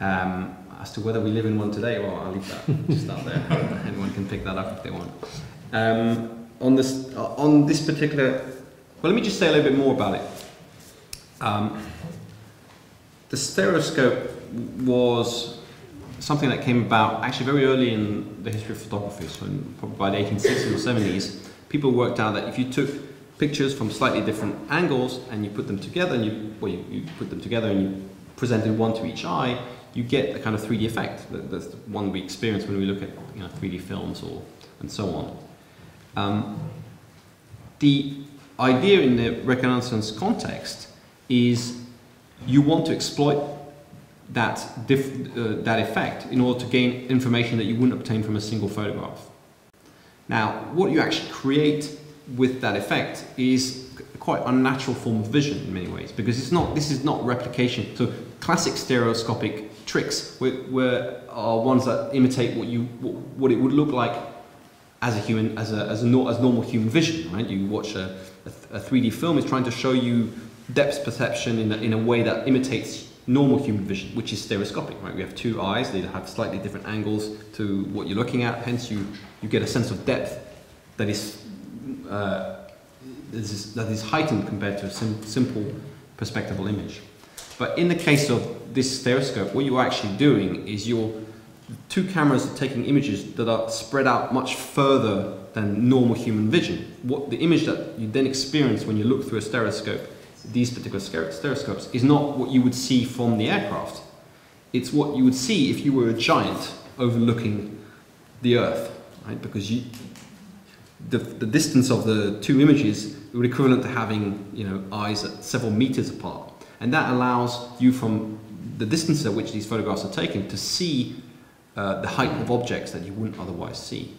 B: Um, as to whether we live in one today, well, I'll leave that just out there. Anyone can pick that up if they want. Um, on this, uh, on this particular, well, let me just say a little bit more about it. Um, the stereoscope was something that came about actually very early in the history of photography. So, in, probably by the 1860s or 70s, people worked out that if you took pictures from slightly different angles and you put them together, and you, well, you, you put them together and you presented one to each eye, you get a kind of 3D effect. That- That's one we experience when we look at you know, 3D films or and so on. Um, the idea in the reconnaissance context is you want to exploit that, uh, that effect in order to gain information that you wouldn't obtain from a single photograph. Now, what you actually create with that effect is quite unnatural form of vision in many ways because it's not, this is not replication. So classic stereoscopic tricks were, were, are ones that imitate what, you, what, it would look like as a human, as a, as a as normal human vision, right? You watch a, a, a 3D film, is trying to show you depth perception in a, in a way that imitates normal human vision, which is stereoscopic, right? We have two eyes, they have slightly different angles to what you're looking at, hence you, you get a sense of depth that is, uh, that is heightened compared to a sim- simple perspectival image. But in the case of this stereoscope, what you're actually doing is you're two cameras are taking images that are spread out much further than normal human vision. What the image that you then experience when you look through a stereoscope, these particular stereoscopes, is not what you would see from the aircraft. It's what you would see if you were a giant overlooking the Earth, right? Because you, the, the distance of the two images would equivalent to having you know eyes at several meters apart, and that allows you from the distance at which these photographs are taken to see uh, the height of objects that you wouldn't otherwise see.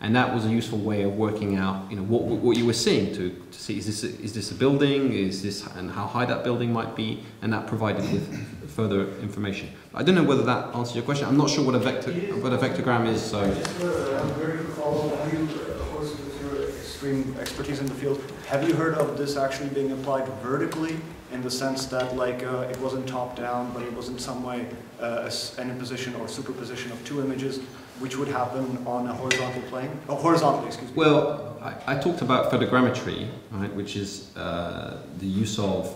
B: And that was a useful way of working out, you know, what, what you were seeing to, to see is this, a, is this a building, is this, and how high that building might be, and that provided with further information. I don't know whether that answers your question. I'm not sure what a vector, what a vectorgram is, so.
E: Just a very quick follow-up. Have you, of course, with your extreme expertise in the field, have you heard of this actually being applied vertically in the sense that, like, uh, it wasn't top-down, but it was in some way uh, an imposition or superposition of two images, which would happen on a horizontal plane? Oh, horizontally, excuse me.
B: Well, I, I talked about photogrammetry, right, which is uh, the use of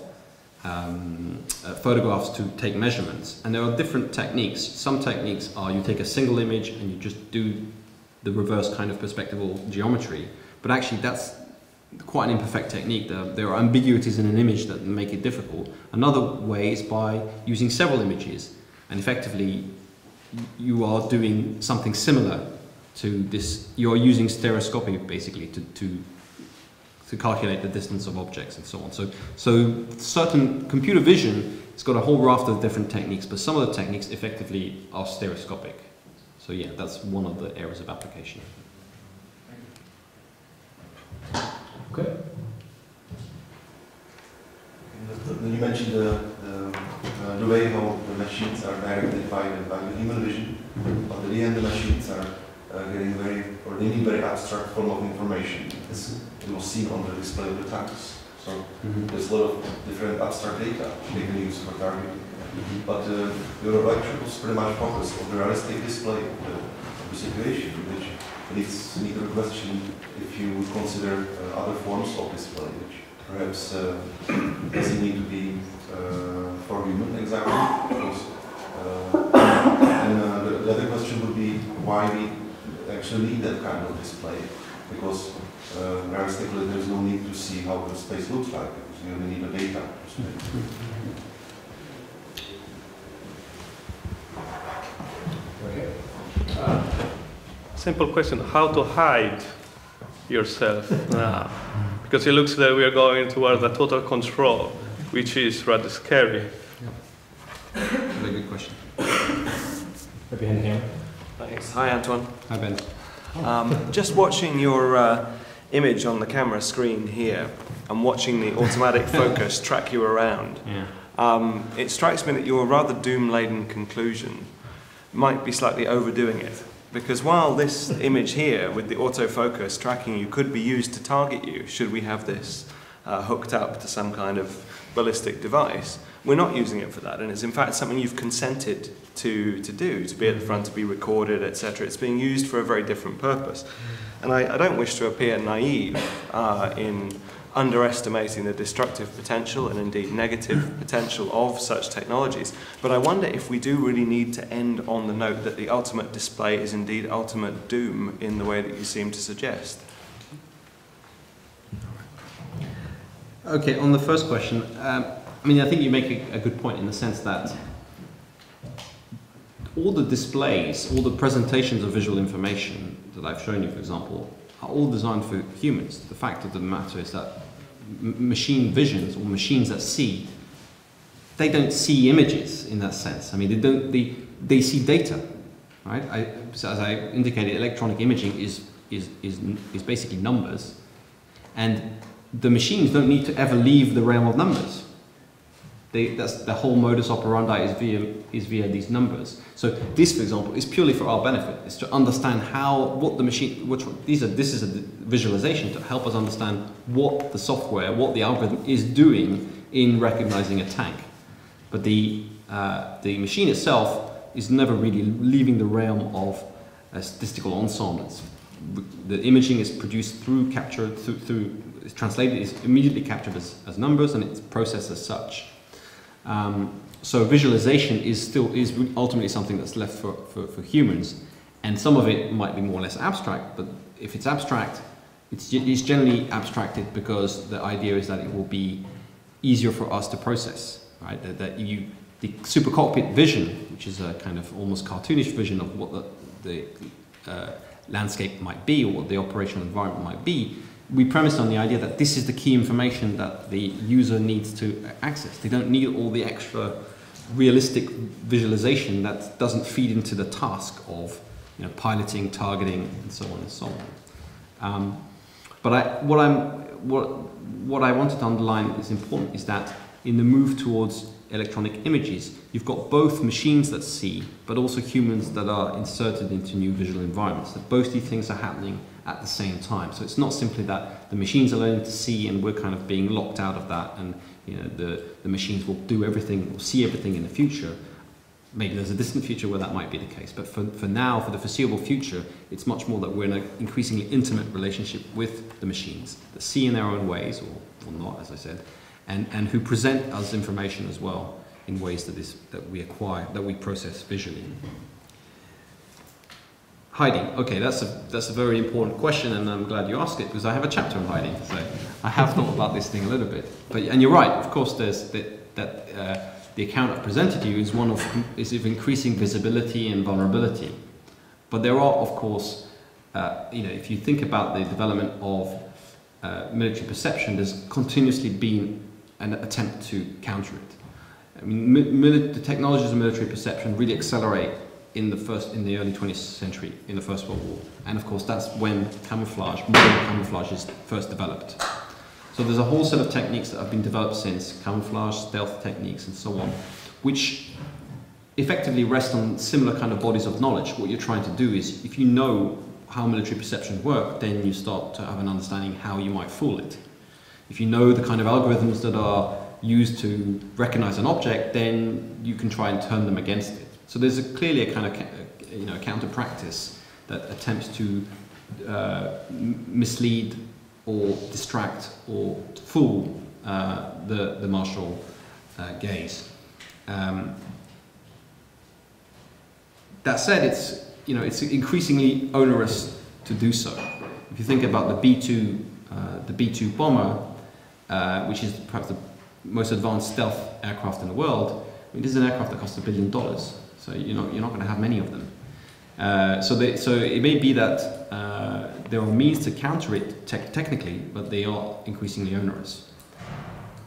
B: um, uh, photographs to take measurements. And there are different techniques. Some techniques are you take a single image and you just do the reverse kind of perspectival geometry. But actually, that's quite an imperfect technique. There, there are ambiguities in an image that make it difficult. Another way is by using several images. And effectively, you are doing something similar to this. You're using stereoscopy basically to, to to calculate the distance of objects and so on. So, so certain computer vision has got a whole raft of different techniques, but some of the techniques effectively are stereoscopic. So yeah, that's one of the areas of application.
A: Okay.
F: Then you mentioned the, the, uh, the way how the machines are directed by the, by the human vision. On the end, the machines are uh, getting very, or they need very abstract form of information. This, it was seen on the display of the tanks. So
B: Mhm.
F: there's a lot of different abstract data they can use for targeting.
B: Mhm.
F: But uh, your lecture was pretty much focused on the realistic display of the, of the situation, which to the question if you would consider uh, other forms of display, which perhaps uh, doesn't need to be uh, for women exactly? Because, uh, and uh, the, the other question would be why we actually need that kind of display, because uh, there's no need to see how the space looks like, because you only need the data.
A: Okay.
G: Simple question: How to hide yourself now? Because it looks that we are going towards a total control, which is rather scary. Yeah.
B: Very good question.
A: Right behind the camera.
H: Thanks. Hi, Antoine.
B: Hi, Ben.
H: Um, just watching your uh, image on the camera screen here and watching the automatic focus track you around,
B: Yeah.
H: um, it strikes me that your rather doom laden conclusion might be slightly overdoing it. Because while this image here with the autofocus tracking you could be used to target you, should we have this uh, hooked up to some kind of ballistic device, we're not using it for that. And it's in fact something you've consented to, to do, to be at the front, to be recorded, etc. It's being used for a very different purpose. And I, I don't wish to appear naive uh, in underestimating the destructive potential and indeed negative potential of such technologies. But I wonder if we do really need to end on the note that the ultimate display is indeed ultimate doom in the way that you seem to suggest.
B: Okay, on the first question, um, I mean, I think you make a, a good point in the sense that all the displays, all the presentations of visual information that I've shown you, for example, are all designed for humans. The fact of the matter is that machine visions or machines that see, they don't see images in that sense. I mean, they don't. They they see data, right? I, as I indicated, electronic imaging is is is is basically numbers, and the machines don't need to ever leave the realm of numbers. They, that's the whole modus operandi is via is via these numbers. So this, for example, is purely for our benefit. It's to understand how what the machine, which these are. This is a visualization to help us understand what the software, what the algorithm is doing in recognizing a tank. But the uh, the machine itself is never really leaving the realm of a statistical ensemble. It's, the imaging is produced through capture through, through it's translated is immediately captured as, as numbers and it's processed as such. Um, so visualization is still is ultimately something that's left for, for, for, humans, and some of it might be more or less abstract. But if it's abstract, it's, it's generally abstracted because the idea is that it will be easier for us to process, right? That, that you the super cockpit vision, which is a kind of almost cartoonish vision of what the, the uh, landscape might be or what the operational environment might be, we premise on the idea that this is the key information that the user needs to access. They don't need all the extra realistic visualization that doesn't feed into the task of you know, piloting, targeting, and so on and so on. Um, but I, what, I'm, what, what I wanted to underline is important is that in the move towards electronic images, you've got both machines that see, but also humans that are inserted into new visual environments. That both these things are happening at the same time. So it's not simply that the machines are learning to see and we're kind of being locked out of that and you know, the, the machines will do everything, will see everything in the future. Maybe there's a distant future where that might be the case, but for, for now, for the foreseeable future, it's much more that we're in an increasingly intimate relationship with the machines that see in their own ways, or, or not, as I said, and, and who present us information as well in ways that, is, that we acquire, that we process visually. Hiding. Okay, that's a, that's a very important question, and I'm glad you asked it because I have a chapter on hiding. So I have thought about this thing a little bit. But and you're right. Of course, there's that, that uh, the account I've presented to you is one of is of increasing visibility and vulnerability. But there are, of course, uh, you know, if you think about the development of uh, military perception, there's continuously been an attempt to counter it. I mean, the technologies of military perception really accelerate in the first in the early 20th century in the First World War, and of course that's when camouflage, modern camouflage, is first developed. So there's a whole set of techniques that have been developed since camouflage, stealth techniques, and so on, which effectively rest on similar kind of bodies of knowledge. What you're trying to do is, if you know how military perception work, then you start to have an understanding how you might fool it. if you know the kind of algorithms that are used to recognize an object, then you can try and turn them against it. So there's a, clearly a kind of you know counter practice that attempts to uh, mislead or distract or fool uh, the the martial uh, gaze. Um, that said, it's you know it's increasingly onerous to do so. If you think about the B-2, uh, the B-2 bomber, uh, which is perhaps the most advanced stealth aircraft in the world, I mean, this is an aircraft that costs a billion dollars. So you're not, you're not going to have many of them. Uh, so, they, so it may be that uh, there are means to counter it te technically, but they are increasingly onerous.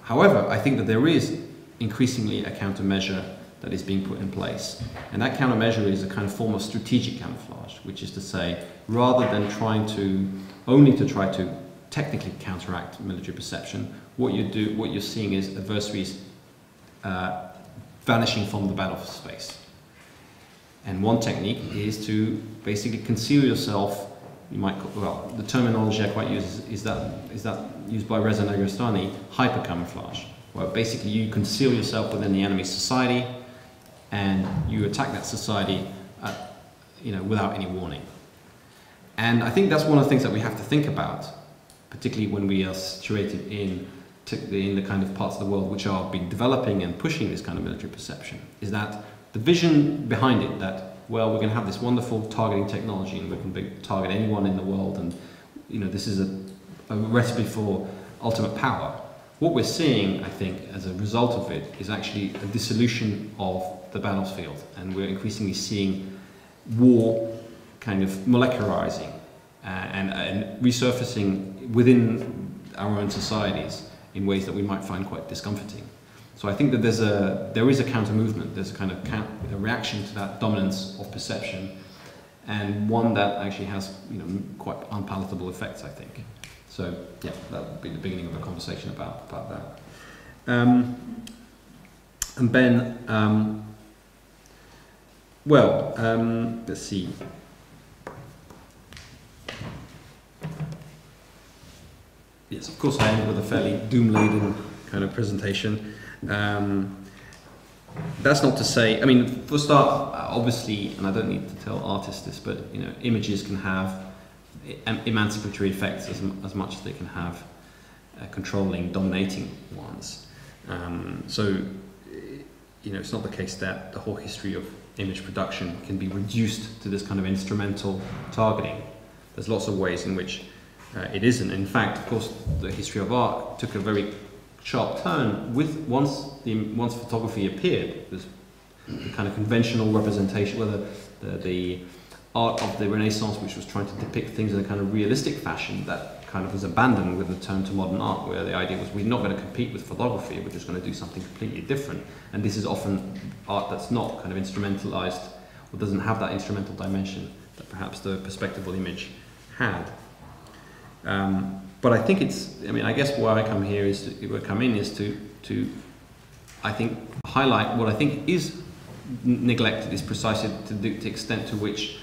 B: However, I think that there is increasingly a countermeasure that is being put in place. And that countermeasure is a kind of form of strategic camouflage, which is to say, rather than trying to, only to try to technically counteract military perception, what you do, what you're seeing is adversaries uh, vanishing from the battle space. And one technique is to basically conceal yourself. You might, well, the terminology I quite use is, is that is that used by Reza Negarestani, hyper camouflage, where basically you conceal yourself within the enemy society, and you attack that society, at, you know, without any warning. And I think that's one of the things that we have to think about, particularly when we are situated in in the kind of parts of the world which are been developing and pushing this kind of military perception, is that the vision behind it that, well, we're going to have this wonderful targeting technology and we can target anyone in the world and, you know, this is a, a recipe for ultimate power. What we're seeing, I think, as a result of it, is actually a dissolution of the battlefield, and we're increasingly seeing war kind of molecularizing uh, and, and resurfacing within our own societies in ways that we might find quite discomforting. So I think that there's a, there is a counter movement, there's a kind of a reaction to that dominance of perception, and one that actually has you know, quite unpalatable effects, I think. So yeah, that would be the beginning of a conversation about, about that. Um, and Ben, um, well, um, let's see. Yes, of course I end with a fairly doom-laden kind of presentation. Um, that's not to say, I mean, for start, obviously, and I don't need to tell artists this, but you know, images can have emancipatory effects as, as much as they can have uh, controlling, dominating ones. Um, so, you know, it's not the case that the whole history of image production can be reduced to this kind of instrumental targeting. There's lots of ways in which uh, it isn't. In fact, of course, the history of art took a very sharp turn with once the once photography appeared. This the kind of conventional representation, whether the, the art of the Renaissance, which was trying to depict things in a kind of realistic fashion, that kind of was abandoned with the turn to modern art, where the idea was we're not going to compete with photography, we're just going to do something completely different. And this is often art that's not kind of instrumentalized or doesn't have that instrumental dimension that perhaps the perspective perspectival image had. Um, but I think it's, I mean, I guess why I come here is, to, I come in is to, to, I think, highlight what I think is neglected is precisely to the, extent to which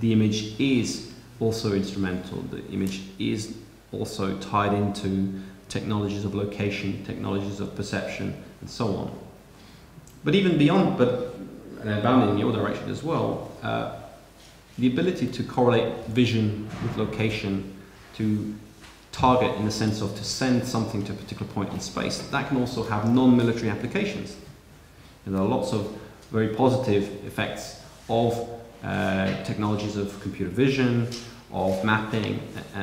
B: the image is also instrumental. The image is also tied into technologies of location, technologies of perception, and so on. But even beyond, but and bound in your direction as well, uh, the ability to correlate vision with location, to target in the sense of to send something to a particular point in space, that can also have non-military applications. And there are lots of very positive effects of uh, technologies of computer vision, of mapping,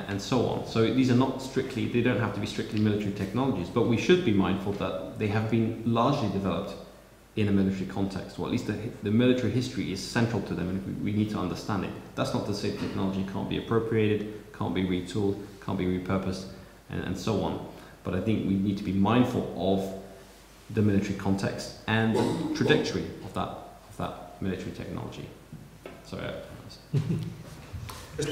B: and, so on. So these are not strictly, they don't have to be strictly military technologies, but we should be mindful that they have been largely developed in a military context, or at least the, the military history is central to them, and we need to understand it. That's not to say technology can't be appropriated, can't be retooled, can't be repurposed, and, and so on. But I think we need to be mindful of the military context and the trajectory of that, of that military technology. Sorry.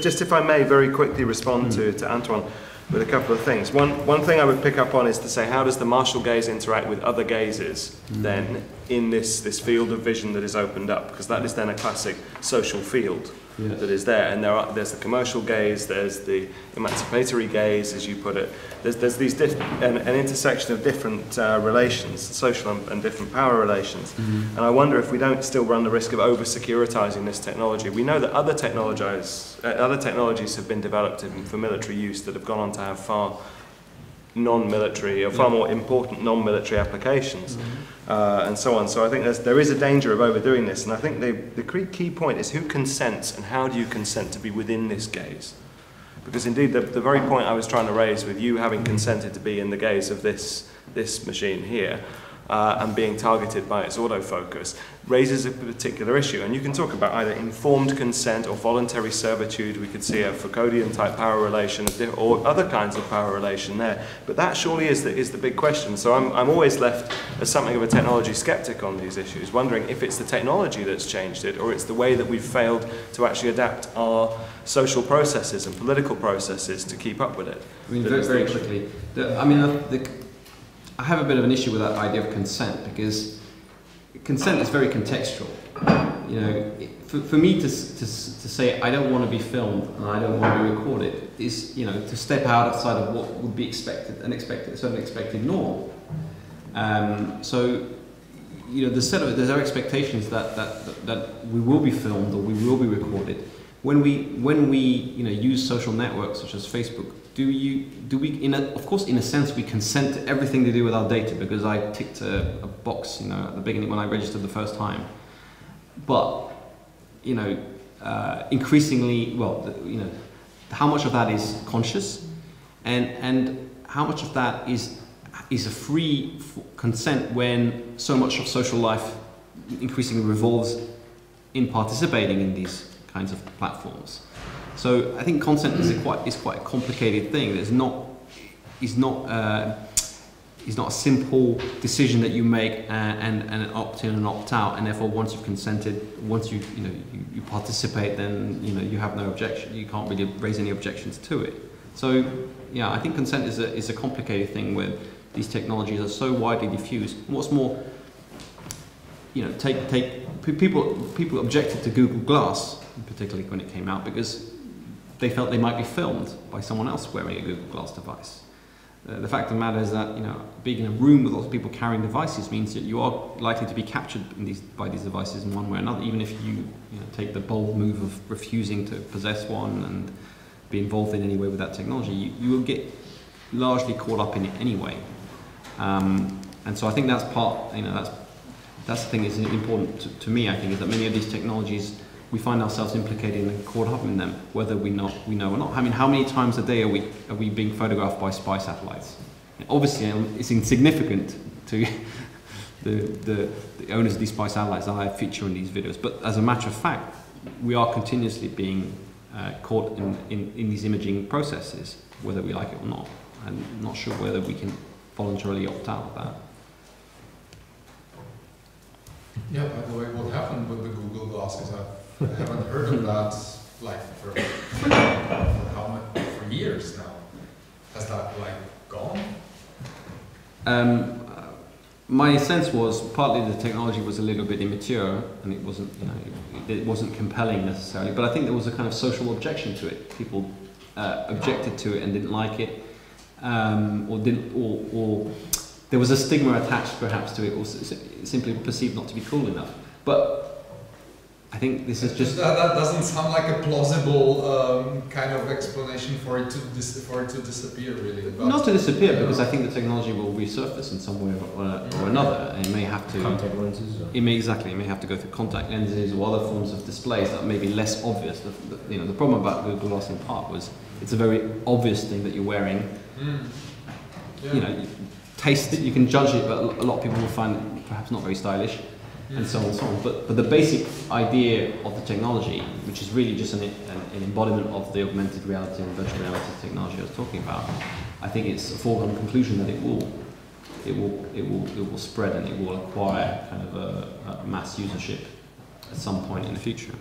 H: Just if I may very quickly respond to, to Antoine with a couple of things. One, one thing I would pick up on is to say how does the martial gaze interact with other gazes mm. then in this, this field of vision that is opened up? Because that is then a classic social field. That is there. And there are, there's the commercial gaze, there's the emancipatory gaze, as you put it. There's, there's these diff- an, an intersection of different uh, relations, social and, and different power relations. And I wonder if we don't still run the risk of over securitizing this technology. We know that other technologies, uh, other technologies have been developed in, for military use that have gone on to have far non-military or far more important non-military applications uh, and so on. So I think there's, there is a danger of overdoing this, and I think the, the key- key point is who consents and how do you consent to be within this gaze? Because indeed, the, the very point I was trying to raise with you having consented to be in the gaze of this, this machine here uh, and being targeted by its autofocus raises a particular issue. And you can talk about either informed consent or voluntary servitude. We could see a Foucauldian type power relation or other kinds of power relation there. But that surely is the, is the big question. So I'm, I'm always left as something of a technology skeptic on these issues, wondering if it's the technology that's changed it or it's the way that we've failed to actually adapt our social processes and political processes to keep up with it.
B: I mean, very, very quickly. The, I mean, the, I have a bit of an issue with that idea of consent because consent is very contextual. You know, for, for me to, to, to say I don't want to be filmed and I don't want to be recorded is, you know, to step out outside of what would be expected, an expected, certain expected norm. Um, so, you know, there's, set of, there's our expectations that, that, that, that we will be filmed or we will be recorded. When we, when we you know, use social networks such as Facebook, do, you, do we, in a, of course, in a sense, we consent to everything to do with our data because I ticked a, a box you know, at the beginning when I registered the first time. But, you know, uh, increasingly, well, you know, how much of that is conscious and, and how much of that is, is a free consent when so much of social life increasingly revolves in participating in these kinds of platforms. So I think consent is quite is quite a complicated thing. There's not is not uh, is not a simple decision that you make uh, and and an opt in and opt out, and therefore once you've consented, once you you know you, you participate, then you know you have no objection. You can't really raise any objections to it. So yeah, I think consent is a is a complicated thing where these technologies are so widely diffused. What's more, you know, take take people people objected to Google Glass, particularly when it came out, because they felt they might be filmed by someone else wearing a Google Glass device. Uh, the fact of the matter is that you know, being in a room with lots of people carrying devices means that you are likely to be captured in these, by these devices in one way or another, even if you, you know, take the bold move of refusing to possess one and be involved in any way with that technology. You, you will get largely caught up in it anyway. Um, and so I think that's part, you know, that's, that's the thing that's important to, to me, I think, is that many of these technologies we find ourselves implicated and caught up in them, whether we know, we know or not. I mean, how many times a day are we, are we being photographed by spy satellites? Obviously, um, it's insignificant to the, the, the owners of these spy satellites that I feature in these videos, but as a matter of fact, we are continuously being uh, caught in, in, in these imaging processes, whether we like it or not. I'm not sure whether we can voluntarily opt out of that.
D: Yeah, by the way, what happened with the Google Glass is I haven't heard of that like for, for how many, for years now. Has that like gone?
B: Um, my sense was partly the technology was a little bit immature and it wasn't, you know, it, it wasn't compelling necessarily. But I think there was a kind of social objection to it. People uh, objected to it and didn't like it, um, or didn't, or, or there was a stigma attached perhaps to it, or s- s- simply perceived not to be cool enough. But I think this is just
D: that, that doesn't sound like a plausible um, kind of explanation for it to dis- for it to disappear really. but-
B: not to disappear
D: Yeah.
B: because I think the technology will resurface in some way or, or another, and it may have to.
A: Contact lenses. or-
B: It may exactly. It may have to go through contact lenses or other forms of displays that may be less obvious. The, the, you know, the problem about Google Glass in part was it's a very obvious thing that you're wearing.
D: Mm. Yeah.
B: You know, you taste it, you can judge it, but a lot of people will find it perhaps not very stylish, and so on and so on. But, but the basic idea of the technology, which is really just an, an, an embodiment of the augmented reality and virtual reality technology I was talking about, I think it's a foregone conclusion that it will, it will, it will, it will spread and it will acquire kind of a, a mass usership at some point in the future.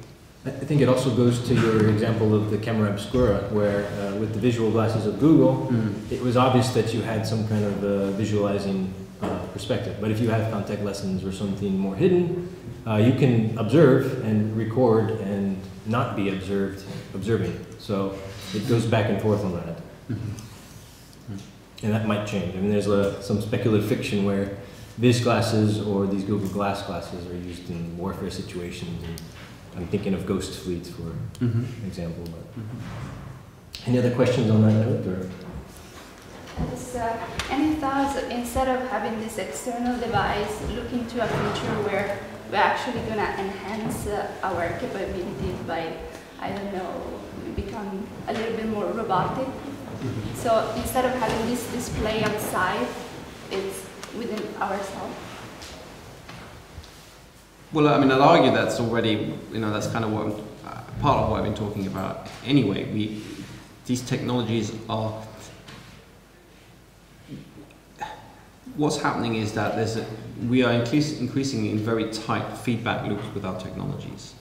A: I think it also goes to your example of the camera obscura, where uh, with the visual glasses of Google, it was obvious that you had some kind of uh, visualizing uh, perspective. But if you have contact lessons or something more hidden, uh, you can observe and record and not be observed, observing. So it goes back and forth on that. And that might change. I mean, there's a, some speculative fiction where Viz glasses or these Google Glass glasses are used in warfare situations. And I'm thinking of ghost fleets for example. But. Any other questions on that note? Or?
I: Is, uh, any thoughts instead of having this external device, looking to a future where we're actually going to enhance uh, our capabilities by, I don't know, become a little bit more robotic? So instead of having this display outside, it's within ourselves.
B: Well, I mean, I'd argue that's already, you know, that's kind of what I'm, uh, part of what I've been talking about. Anyway, we these technologies are. What's happening is that there's a, we are increas, increasingly in very tight feedback loops with our technologies.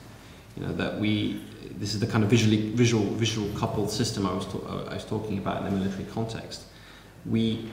B: You know that we this is the kind of visually visual visual coupled system I was I was talking about in the military context. We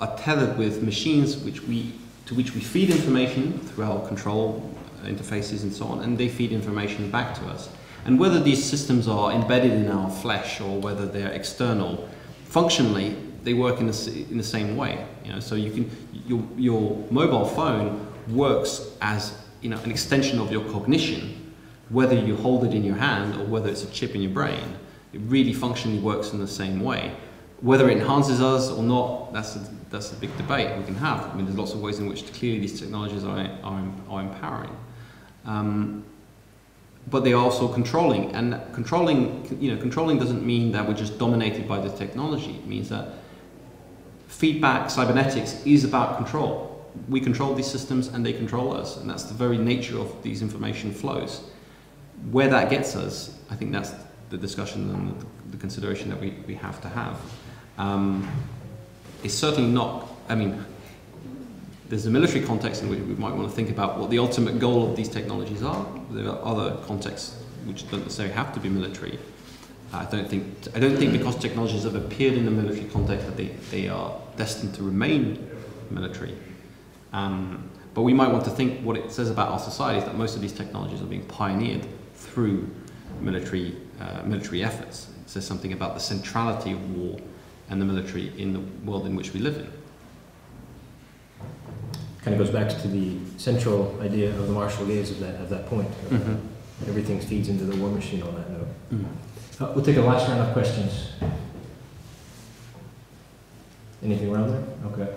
B: are tethered with machines which we to which we feed information through our control interfaces and so on, and they feed information back to us. And whether these systems are embedded in our flesh or whether they're external, functionally they work in the, in the same way. You know, so you can your, your mobile phone works as you know an extension of your cognition, whether you hold it in your hand or whether it's a chip in your brain. It really functionally works in the same way. Whether it enhances us or not, that's a, that's a big debate we can have. I mean, there's lots of ways in which clearly these technologies are, are, are empowering. Um, but they are also controlling. And controlling, you know, controlling doesn't mean that we're just dominated by the technology. It means that feedback cybernetics is about control. We control these systems and they control us, and that's the very nature of these information flows. Where that gets us, I think that's the discussion and the, consideration that we, we have to have. Um, it's certainly not, I mean, there's a military context in which we might want to think about what the ultimate goal of these technologies are. There are other contexts which don't necessarily have to be military. I don't think I don't think because technologies have appeared in the military context that they, they are destined to remain military. Um, but we might want to think what it says about our society is that most of these technologies are being pioneered through military uh, military efforts. It says something about the centrality of war and the military in the world in which we live in
A: kind of goes back to the central idea of the Martial gaze of that, of that point.
B: Mm-hmm.
A: Everything feeds into the war machine on that note.
B: Mm-hmm.
A: Uh, we'll take a last round of questions. Anything around there? Okay.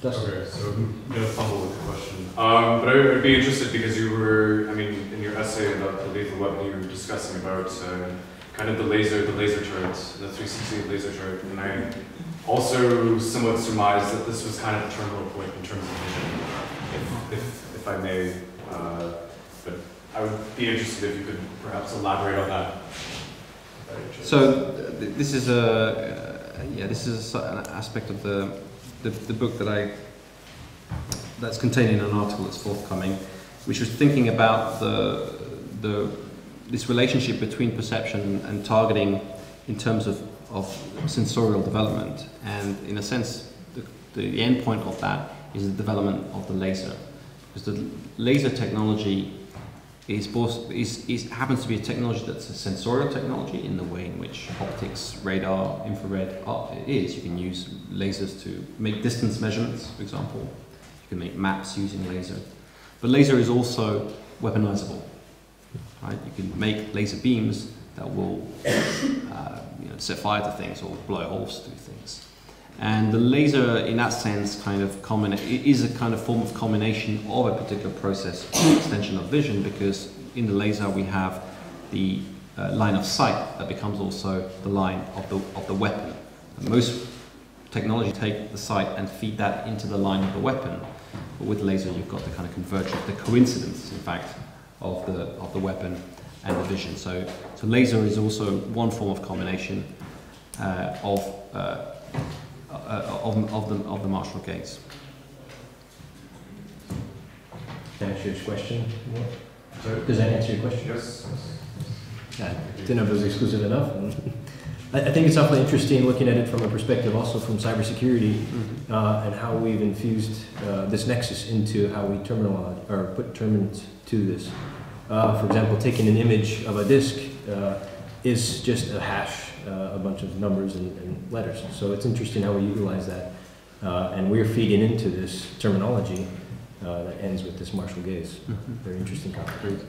A: Dustin?
J: Okay, so I'm gonna fumble with the question. Um, but I would be interested because you were, I mean, in your essay about the lethal weapon, you were discussing about uh, kind of the laser, the laser turret, the 360 laser turret, and I also somewhat surmised that this was kind of a terminal point in terms of vision, if, if, if I may. Uh, but I would be interested if you could perhaps elaborate on that.
B: So th this is a uh, yeah this is a, an aspect of the, the, the book that I that's contained in an article that's forthcoming, which was thinking about the the this relationship between perception and targeting in terms of of sensorial development. And in a sense, the, the end point of that is the development of the laser. Because the laser technology is, both, is, is, happens to be a technology that's a sensorial technology in the way in which optics, radar, infrared are, is. You can use lasers to make distance measurements, for example. You can make maps using laser. But laser is also weaponizable. Right? You can make laser beams that will uh, you know, set fire to things or blow holes through things. And the laser, in that sense, kind of is a kind of form of combination of a particular process extension of vision because in the laser we have the uh, line of sight that becomes also the line of the, of the weapon. And most technology take the sight and feed that into the line of the weapon. But with laser you've got the kind of convergence, the coincidence, in fact, of the, of the weapon and the vision. So, so laser is also one form of combination uh, of, uh, uh, of, of, the, of the Martial gaze.
A: That answer your question? Does that answer your question?
J: Yes.
A: I didn't know if it was exclusive enough. I, I think it's awfully interesting looking at it from a perspective also from cybersecurity
B: Mm-hmm.
A: uh, and how we've infused uh, this nexus into how we terminal or put terminals to this. Uh, for example, taking an image of a disk uh, is just a hash, uh, a bunch of numbers and, and letters. So it's interesting how we utilize that. Uh, and we're feeding into this terminology uh, that ends with this Martial gaze. Very interesting concept.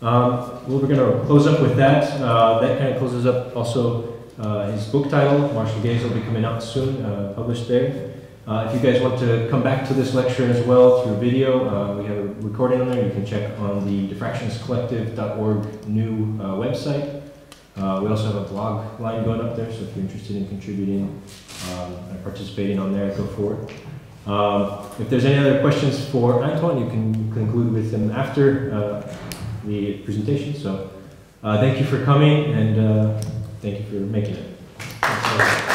A: Um, well, we're going to close up with that. Uh, that kind of closes up also uh, his book title, Martial Gaze, will be coming out soon, uh, published there. Uh, if you guys want to come back to this lecture as well through video, uh, we have a recording on there. You can check on the diffractionscollective.org new uh, website. Uh, we also have a blog line going up there, so if you're interested in contributing um, and participating on there, go for it. Um, if there's any other questions for Antoine, you can conclude with them after uh, the presentation. So uh, thank you for coming and thank you for making it.